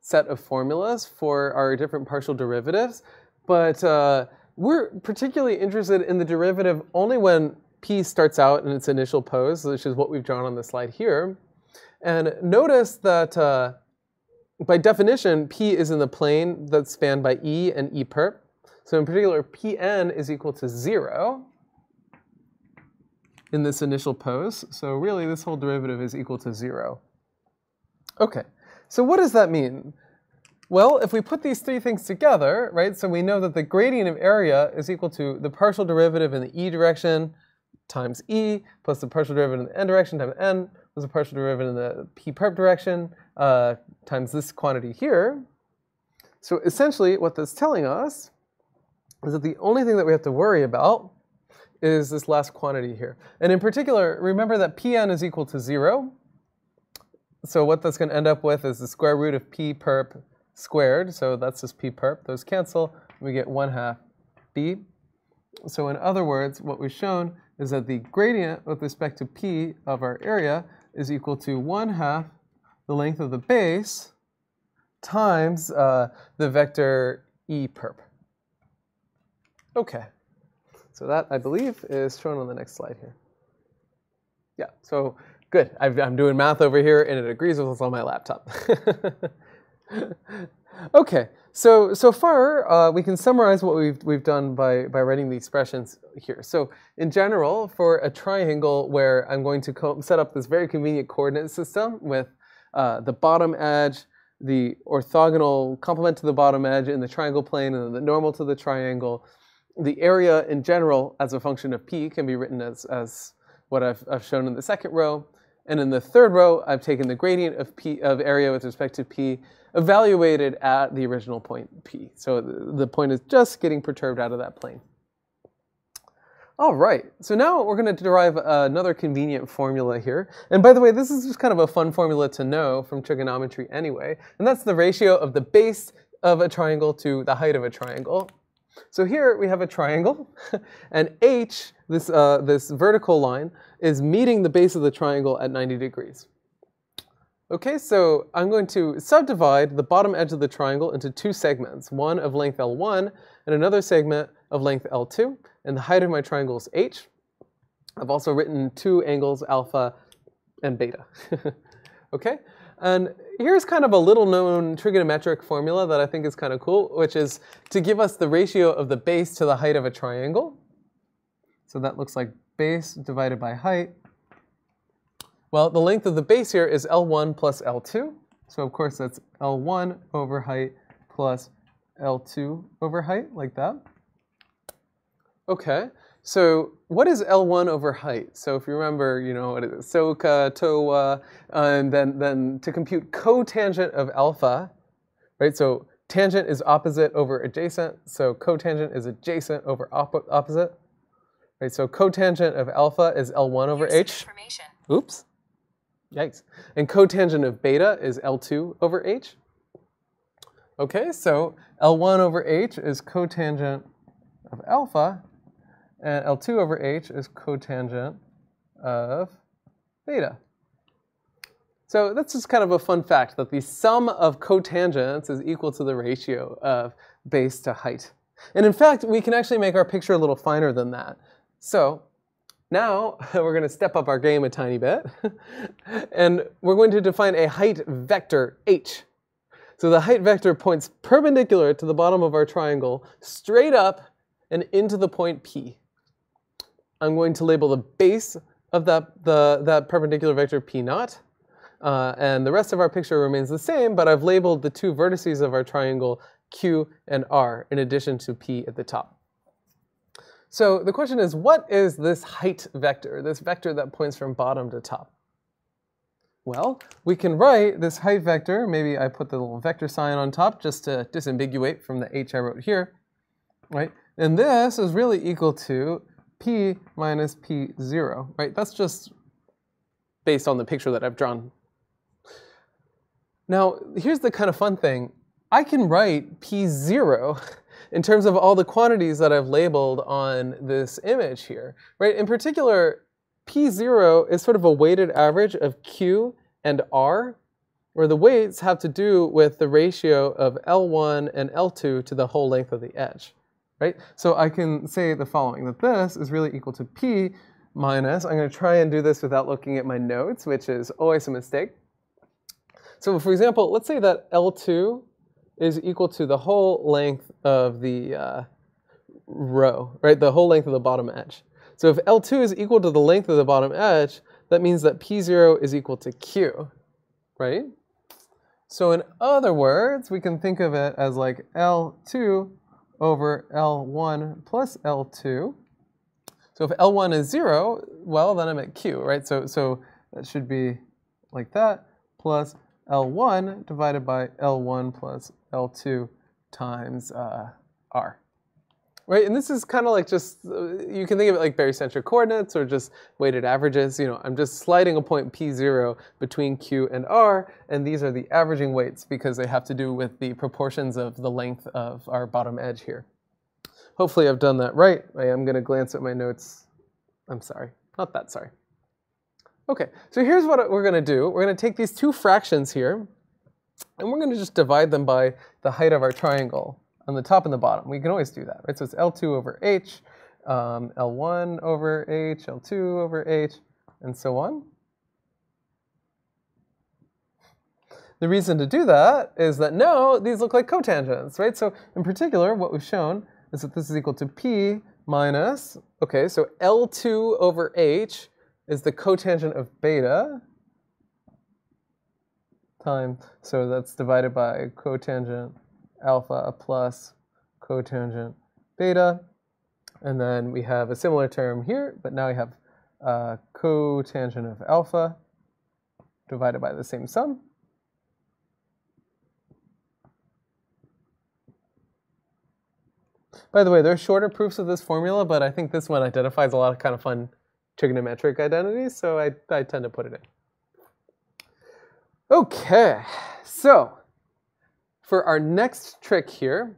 Speaker 1: set of formulas for our different partial derivatives, but uh, we're particularly interested in the derivative only when p starts out in its initial pose, which is what we've drawn on the slide here. And notice that uh, by definition, P is in the plane that's spanned by E and E perp. So in particular, Pn is equal to 0 in this initial pose. So really, this whole derivative is equal to 0. Okay, so what does that mean? Well, if we put these three things together, right, so we know that the gradient of area is equal to the partial derivative in the e direction times e plus the partial derivative in the n direction times n was a partial derivative in the p perp direction uh, times this quantity here. So essentially what that's telling us is that the only thing that we have to worry about is this last quantity here. And in particular, remember that Pn is equal to zero. So what that's gonna end up with is the square root of P perp squared. So that's just P perp, those cancel, we get one half B. So in other words, what we've shown is that the gradient with respect to P of our area is equal to one half the length of the base times uh, the vector E perp. Okay, so that, I believe, is shown on the next slide here. Yeah, so Good. i am doing math over here, and it agrees with what's on my laptop. okay. So so far, uh, we can summarize what we've we've done by by writing the expressions here. So in general, for a triangle where I'm going to set up this very convenient coordinate system with uh, the bottom edge, the orthogonal complement to the bottom edge in the triangle plane, and the normal to the triangle. The area in general, as a function of p, can be written as as what I've, I've shown in the second row. And in the third row, I've taken the gradient of, P, of area with respect to P, evaluated at the original point P. So the point is just getting perturbed out of that plane. All right, so now we're going to derive another convenient formula here. And by the way, this is just kind of a fun formula to know from trigonometry anyway. And that's the ratio of the base of a triangle to the height of a triangle. So here we have a triangle, and h, this, uh, this vertical line, is meeting the base of the triangle at 90 degrees. Okay, so I'm going to subdivide the bottom edge of the triangle into two segments, one of length L1 and another segment of length L2, and the height of my triangle is h. I've also written two angles, alpha and beta. okay, and here's kind of a little known trigonometric formula that I think is kind of cool, which is to give us the ratio of the base to the height of a triangle. So that looks like base divided by height. Well, the length of the base here is L1 plus L2. So of course that's L1 over height plus L2 over height, like that. Okay, so what is L1 over height? So if you remember, you know, what is it, SOHCAHTOA, TOA, and then, then to compute cotangent of alpha, right? So tangent is opposite over adjacent, so cotangent is adjacent over op opposite. Right, so cotangent of alpha is L1 over H. Oops. Yikes. And cotangent of beta is L2 over H. Okay, so L1 over H is cotangent of alpha, and L2 over H is cotangent of beta. So that's just kind of a fun fact that the sum of cotangents is equal to the ratio of base to height. And in fact, we can actually make our picture a little finer than that. So now we're going to step up our game a tiny bit. and we're going to define a height vector, h. So the height vector points perpendicular to the bottom of our triangle, straight up and into the point P. I'm going to label the base of that, the, that perpendicular vector P naught. Uh, and the rest of our picture remains the same, but I've labeled the two vertices of our triangle Q and R in addition to P at the top. So the question is, what is this height vector, this vector that points from bottom to top? Well, we can write this height vector, maybe I put the little vector sign on top just to disambiguate from the h I wrote here, right? And this is really equal to p minus p0, right? That's just based on the picture that I've drawn. Now, here's the kind of fun thing. I can write p0 in terms of all the quantities that I've labeled on this image here, right? In particular, p0 is sort of a weighted average of q and r, where the weights have to do with the ratio of L1 and L2 to the whole length of the edge right? So I can say the following, that this is really equal to p minus, I'm going to try and do this without looking at my notes, which is always a mistake. So for example, let's say that L2 is equal to the whole length of the uh, row, right? The whole length of the bottom edge. So if L2 is equal to the length of the bottom edge, that means that P0 is equal to Q, right? So in other words, we can think of it as like L2 over L1 plus L2. So if L1 is 0, well, then I'm at Q, right? So, so that should be like that, plus L1 divided by L1 plus L2 times uh, R right? And this is kind of like just, uh, you can think of it like barycentric coordinates or just weighted averages. You know, I'm just sliding a point P0 between Q and R, and these are the averaging weights because they have to do with the proportions of the length of our bottom edge here. Hopefully I've done that right. I am going to glance at my notes. I'm sorry, not that sorry. Okay, so here's what we're going to do. We're going to take these two fractions here, and we're going to just divide them by the height of our triangle on the top and the bottom. We can always do that, right? So it's L2 over H, um, L1 over H, L2 over H, and so on. The reason to do that is that now these look like cotangents, right? So in particular, what we've shown is that this is equal to P minus, okay, so L2 over H is the cotangent of beta, time, so that's divided by cotangent alpha plus cotangent beta. And then we have a similar term here, but now we have uh, cotangent of alpha divided by the same sum. By the way, there are shorter proofs of this formula, but I think this one identifies a lot of kind of fun trigonometric identities, so I, I tend to put it in. Okay, so for our next trick here,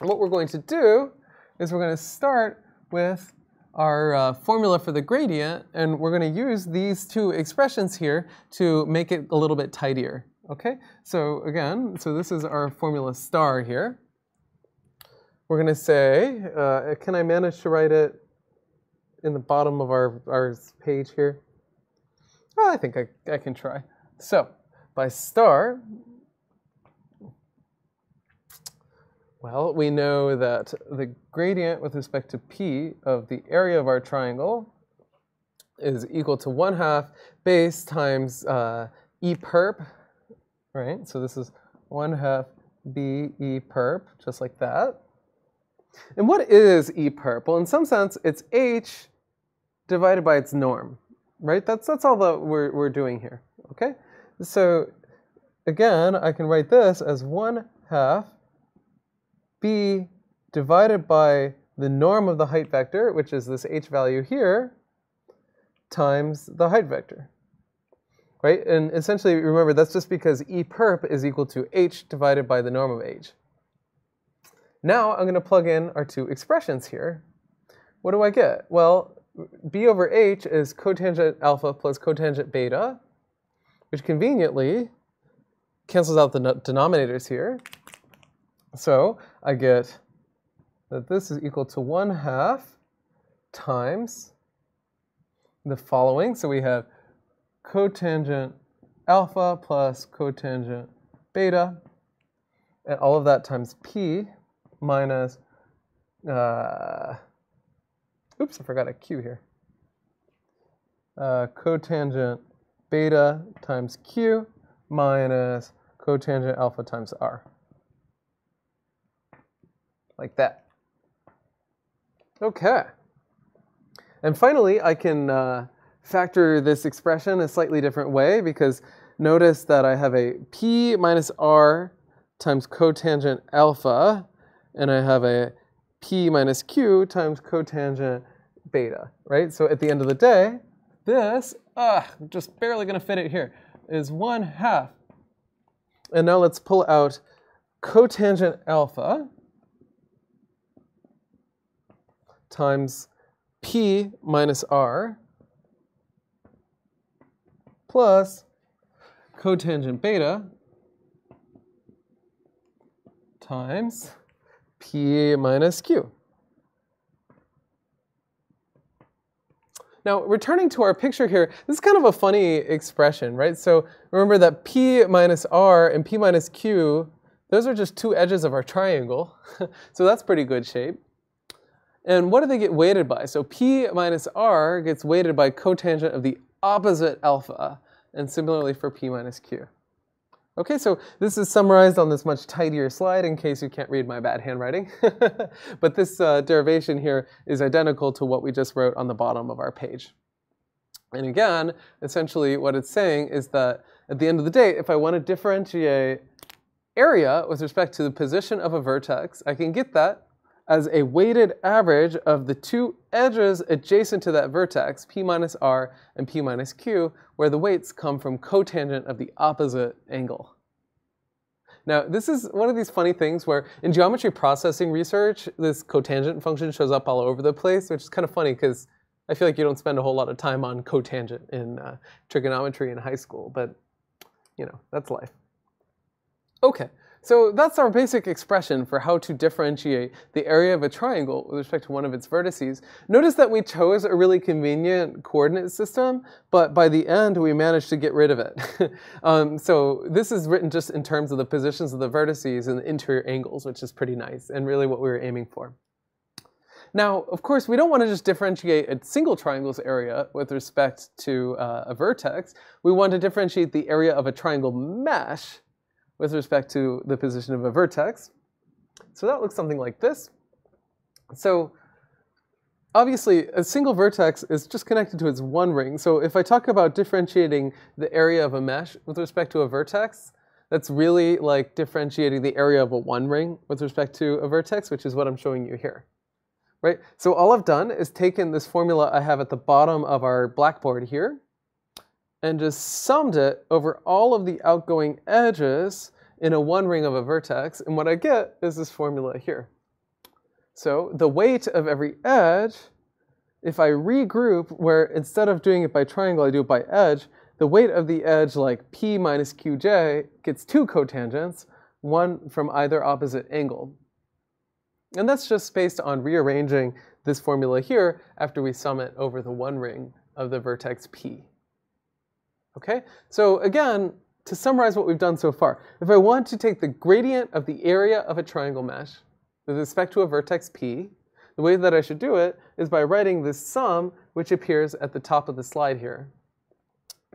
Speaker 1: what we're going to do is we're going to start with our uh, formula for the gradient, and we're going to use these two expressions here to make it a little bit tidier. Okay, so again, so this is our formula star here. We're going to say, uh, can I manage to write it in the bottom of our, our page here? Oh, I think I, I can try. So, by star, well, we know that the gradient with respect to p of the area of our triangle is equal to 1 half base times uh, e perp, right? So this is 1 half b e perp, just like that. And what is e perp? Well, in some sense, it's h divided by its norm, right? That's, that's all that we're, we're doing here, okay? So again, I can write this as 1 half b divided by the norm of the height vector, which is this h value here, times the height vector. Right? And essentially, remember, that's just because e perp is equal to h divided by the norm of h. Now I'm going to plug in our two expressions here. What do I get? Well, b over h is cotangent alpha plus cotangent beta, which conveniently cancels out the denominators here. So I get that this is equal to 1 half times the following. So we have cotangent alpha plus cotangent beta, and all of that times p minus, uh, oops, I forgot a q here. Uh, cotangent beta times q minus cotangent alpha times r. Like that. Okay. And finally, I can uh, factor this expression a slightly different way because notice that I have a p minus r times cotangent alpha and I have a p minus q times cotangent beta, right? So at the end of the day, this, ah, just barely going to fit it here, is 1 half. And now let's pull out cotangent alpha times p minus r plus cotangent beta times P minus Q. Now, returning to our picture here, this is kind of a funny expression, right? So remember that P minus R and P minus Q, those are just two edges of our triangle. so that's pretty good shape. And what do they get weighted by? So P minus R gets weighted by cotangent of the opposite alpha, and similarly for P minus Q. Okay, so this is summarized on this much tidier slide in case you can't read my bad handwriting. but this uh, derivation here is identical to what we just wrote on the bottom of our page. And again, essentially what it's saying is that at the end of the day, if I want to differentiate area with respect to the position of a vertex, I can get that as a weighted average of the two edges adjacent to that vertex, p minus r and p minus q, where the weights come from cotangent of the opposite angle. Now, this is one of these funny things where in geometry processing research, this cotangent function shows up all over the place, which is kind of funny because I feel like you don't spend a whole lot of time on cotangent in uh, trigonometry in high school, but you know, that's life. Okay, So that's our basic expression for how to differentiate the area of a triangle with respect to one of its vertices. Notice that we chose a really convenient coordinate system, but by the end we managed to get rid of it. um, so this is written just in terms of the positions of the vertices and the interior angles, which is pretty nice and really what we were aiming for. Now, of course, we don't want to just differentiate a single triangle's area with respect to uh, a vertex. We want to differentiate the area of a triangle mesh with respect to the position of a vertex. So that looks something like this. So obviously, a single vertex is just connected to its one ring. So if I talk about differentiating the area of a mesh with respect to a vertex, that's really like differentiating the area of a one ring with respect to a vertex, which is what I'm showing you here. Right? So all I've done is taken this formula I have at the bottom of our blackboard here, and just summed it over all of the outgoing edges in a one ring of a vertex. And what I get is this formula here. So the weight of every edge, if I regroup where instead of doing it by triangle, I do it by edge, the weight of the edge like P minus Qj gets two cotangents, one from either opposite angle. And that's just based on rearranging this formula here after we sum it over the one ring of the vertex P. Okay, so again, to summarize what we've done so far, if I want to take the gradient of the area of a triangle mesh with respect to a vertex P, the way that I should do it is by writing this sum, which appears at the top of the slide here.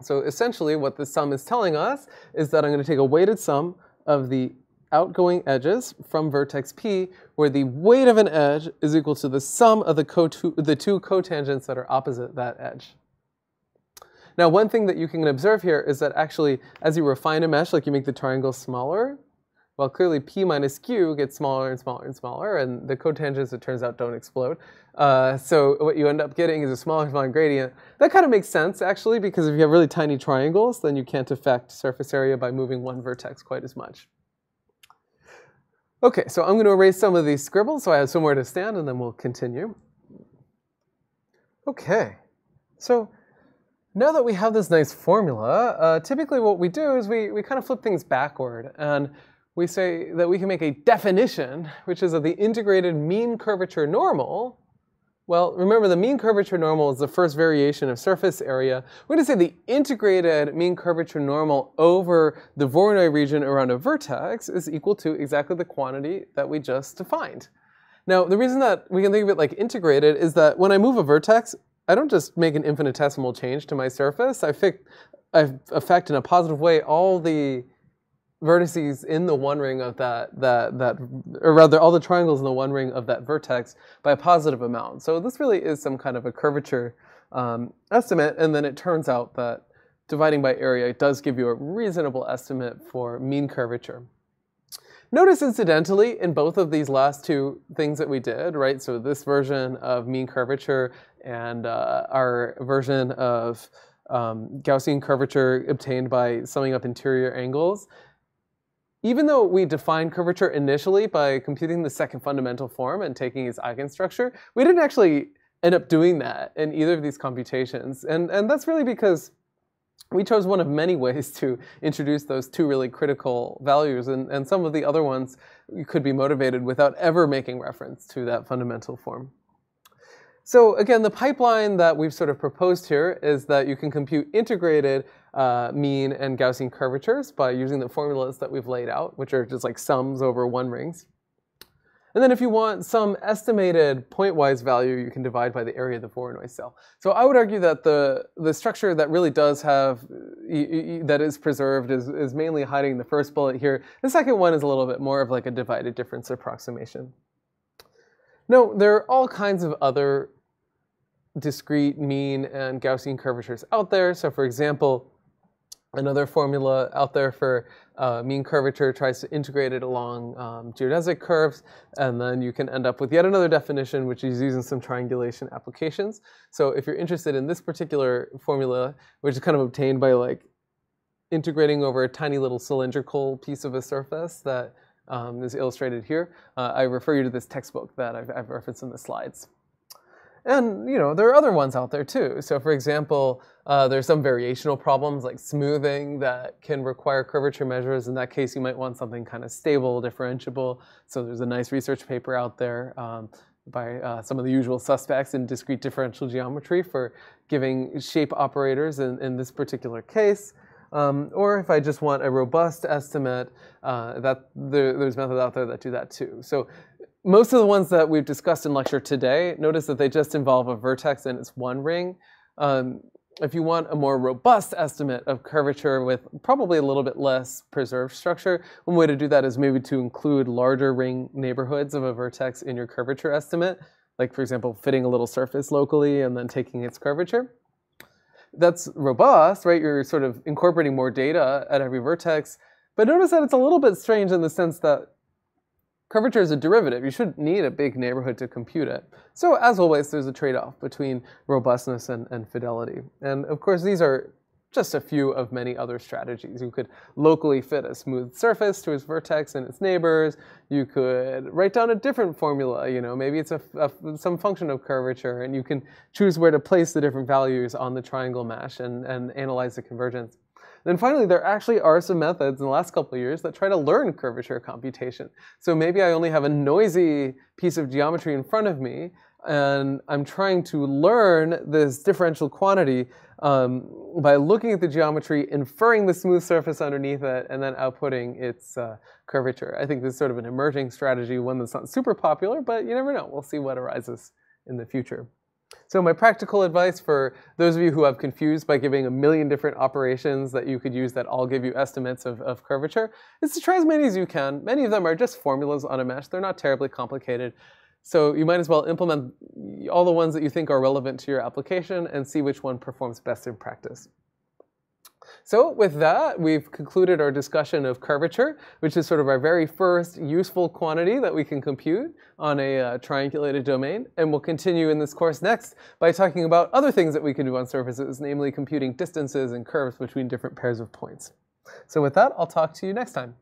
Speaker 1: So essentially what this sum is telling us is that I'm going to take a weighted sum of the outgoing edges from vertex P, where the weight of an edge is equal to the sum of the, the two cotangents that are opposite that edge. Now, one thing that you can observe here is that actually, as you refine a mesh, like you make the triangle smaller, well, clearly P minus Q gets smaller and smaller and smaller, and the cotangents, it turns out, don't explode. Uh, so what you end up getting is a smaller smaller gradient. That kind of makes sense, actually, because if you have really tiny triangles, then you can't affect surface area by moving one vertex quite as much. Okay, so I'm going to erase some of these scribbles so I have somewhere to stand, and then we'll continue. Okay, so now that we have this nice formula, uh, typically what we do is we, we kind of flip things backward and we say that we can make a definition, which is of the integrated mean curvature normal. Well, remember the mean curvature normal is the first variation of surface area. We're going to say the integrated mean curvature normal over the Voronoi region around a vertex is equal to exactly the quantity that we just defined. Now, the reason that we can think of it like integrated is that when I move a vertex, I don't just make an infinitesimal change to my surface. I, I affect in a positive way all the vertices in the one ring of that, that, that, or rather all the triangles in the one ring of that vertex by a positive amount. So this really is some kind of a curvature um, estimate, and then it turns out that dividing by area does give you a reasonable estimate for mean curvature. Notice incidentally in both of these last two things that we did, right? So this version of mean curvature and uh, our version of um, Gaussian curvature obtained by summing up interior angles. Even though we defined curvature initially by computing the second fundamental form and taking its eigenstructure, we didn't actually end up doing that in either of these computations. And, and that's really because we chose one of many ways to introduce those two really critical values, and, and some of the other ones could be motivated without ever making reference to that fundamental form. So again, the pipeline that we've sort of proposed here is that you can compute integrated uh, mean and Gaussian curvatures by using the formulas that we've laid out, which are just like sums over one rings. And then if you want some estimated pointwise value, you can divide by the area of the Voronoi cell. So I would argue that the, the structure that really does have, that is preserved is, is mainly hiding the first bullet here. The second one is a little bit more of like a divided difference approximation. No, there are all kinds of other discrete mean and Gaussian curvatures out there. So for example, another formula out there for uh, mean curvature tries to integrate it along um, geodesic curves, and then you can end up with yet another definition, which is using some triangulation applications. So if you're interested in this particular formula, which is kind of obtained by like integrating over a tiny little cylindrical piece of a surface that um, is illustrated here, uh, I refer you to this textbook that I've, I've referenced in the slides. And you know there are other ones out there too. So for example, uh, there's some variational problems like smoothing that can require curvature measures. In that case, you might want something kind of stable, differentiable. So there's a nice research paper out there um, by uh, some of the usual suspects in discrete differential geometry for giving shape operators in, in this particular case. Um, or if I just want a robust estimate, uh, that there, there's methods out there that do that too. So most of the ones that we've discussed in lecture today, notice that they just involve a vertex and its one ring. Um, if you want a more robust estimate of curvature with probably a little bit less preserved structure, one way to do that is maybe to include larger ring neighborhoods of a vertex in your curvature estimate, like for example, fitting a little surface locally and then taking its curvature. That's robust, right? You're sort of incorporating more data at every vertex, but notice that it's a little bit strange in the sense that Curvature is a derivative. You shouldn't need a big neighborhood to compute it. So as always, there's a trade-off between robustness and, and fidelity. And of course, these are just a few of many other strategies. You could locally fit a smooth surface to its vertex and its neighbors. You could write down a different formula. You know, maybe it's a, a, some function of curvature, and you can choose where to place the different values on the triangle mesh and, and analyze the convergence. Then finally, there actually are some methods in the last couple of years that try to learn curvature computation. So maybe I only have a noisy piece of geometry in front of me, and I'm trying to learn this differential quantity um, by looking at the geometry, inferring the smooth surface underneath it, and then outputting its uh, curvature. I think this is sort of an emerging strategy, one that's not super popular, but you never know. We'll see what arises in the future. So my practical advice for those of you who have confused by giving a million different operations that you could use that all give you estimates of, of curvature is to try as many as you can. Many of them are just formulas on a mesh. They're not terribly complicated. So you might as well implement all the ones that you think are relevant to your application and see which one performs best in practice. So with that, we've concluded our discussion of curvature, which is sort of our very first useful quantity that we can compute on a uh, triangulated domain. And we'll continue in this course next by talking about other things that we can do on surfaces, namely computing distances and curves between different pairs of points. So with that, I'll talk to you next time.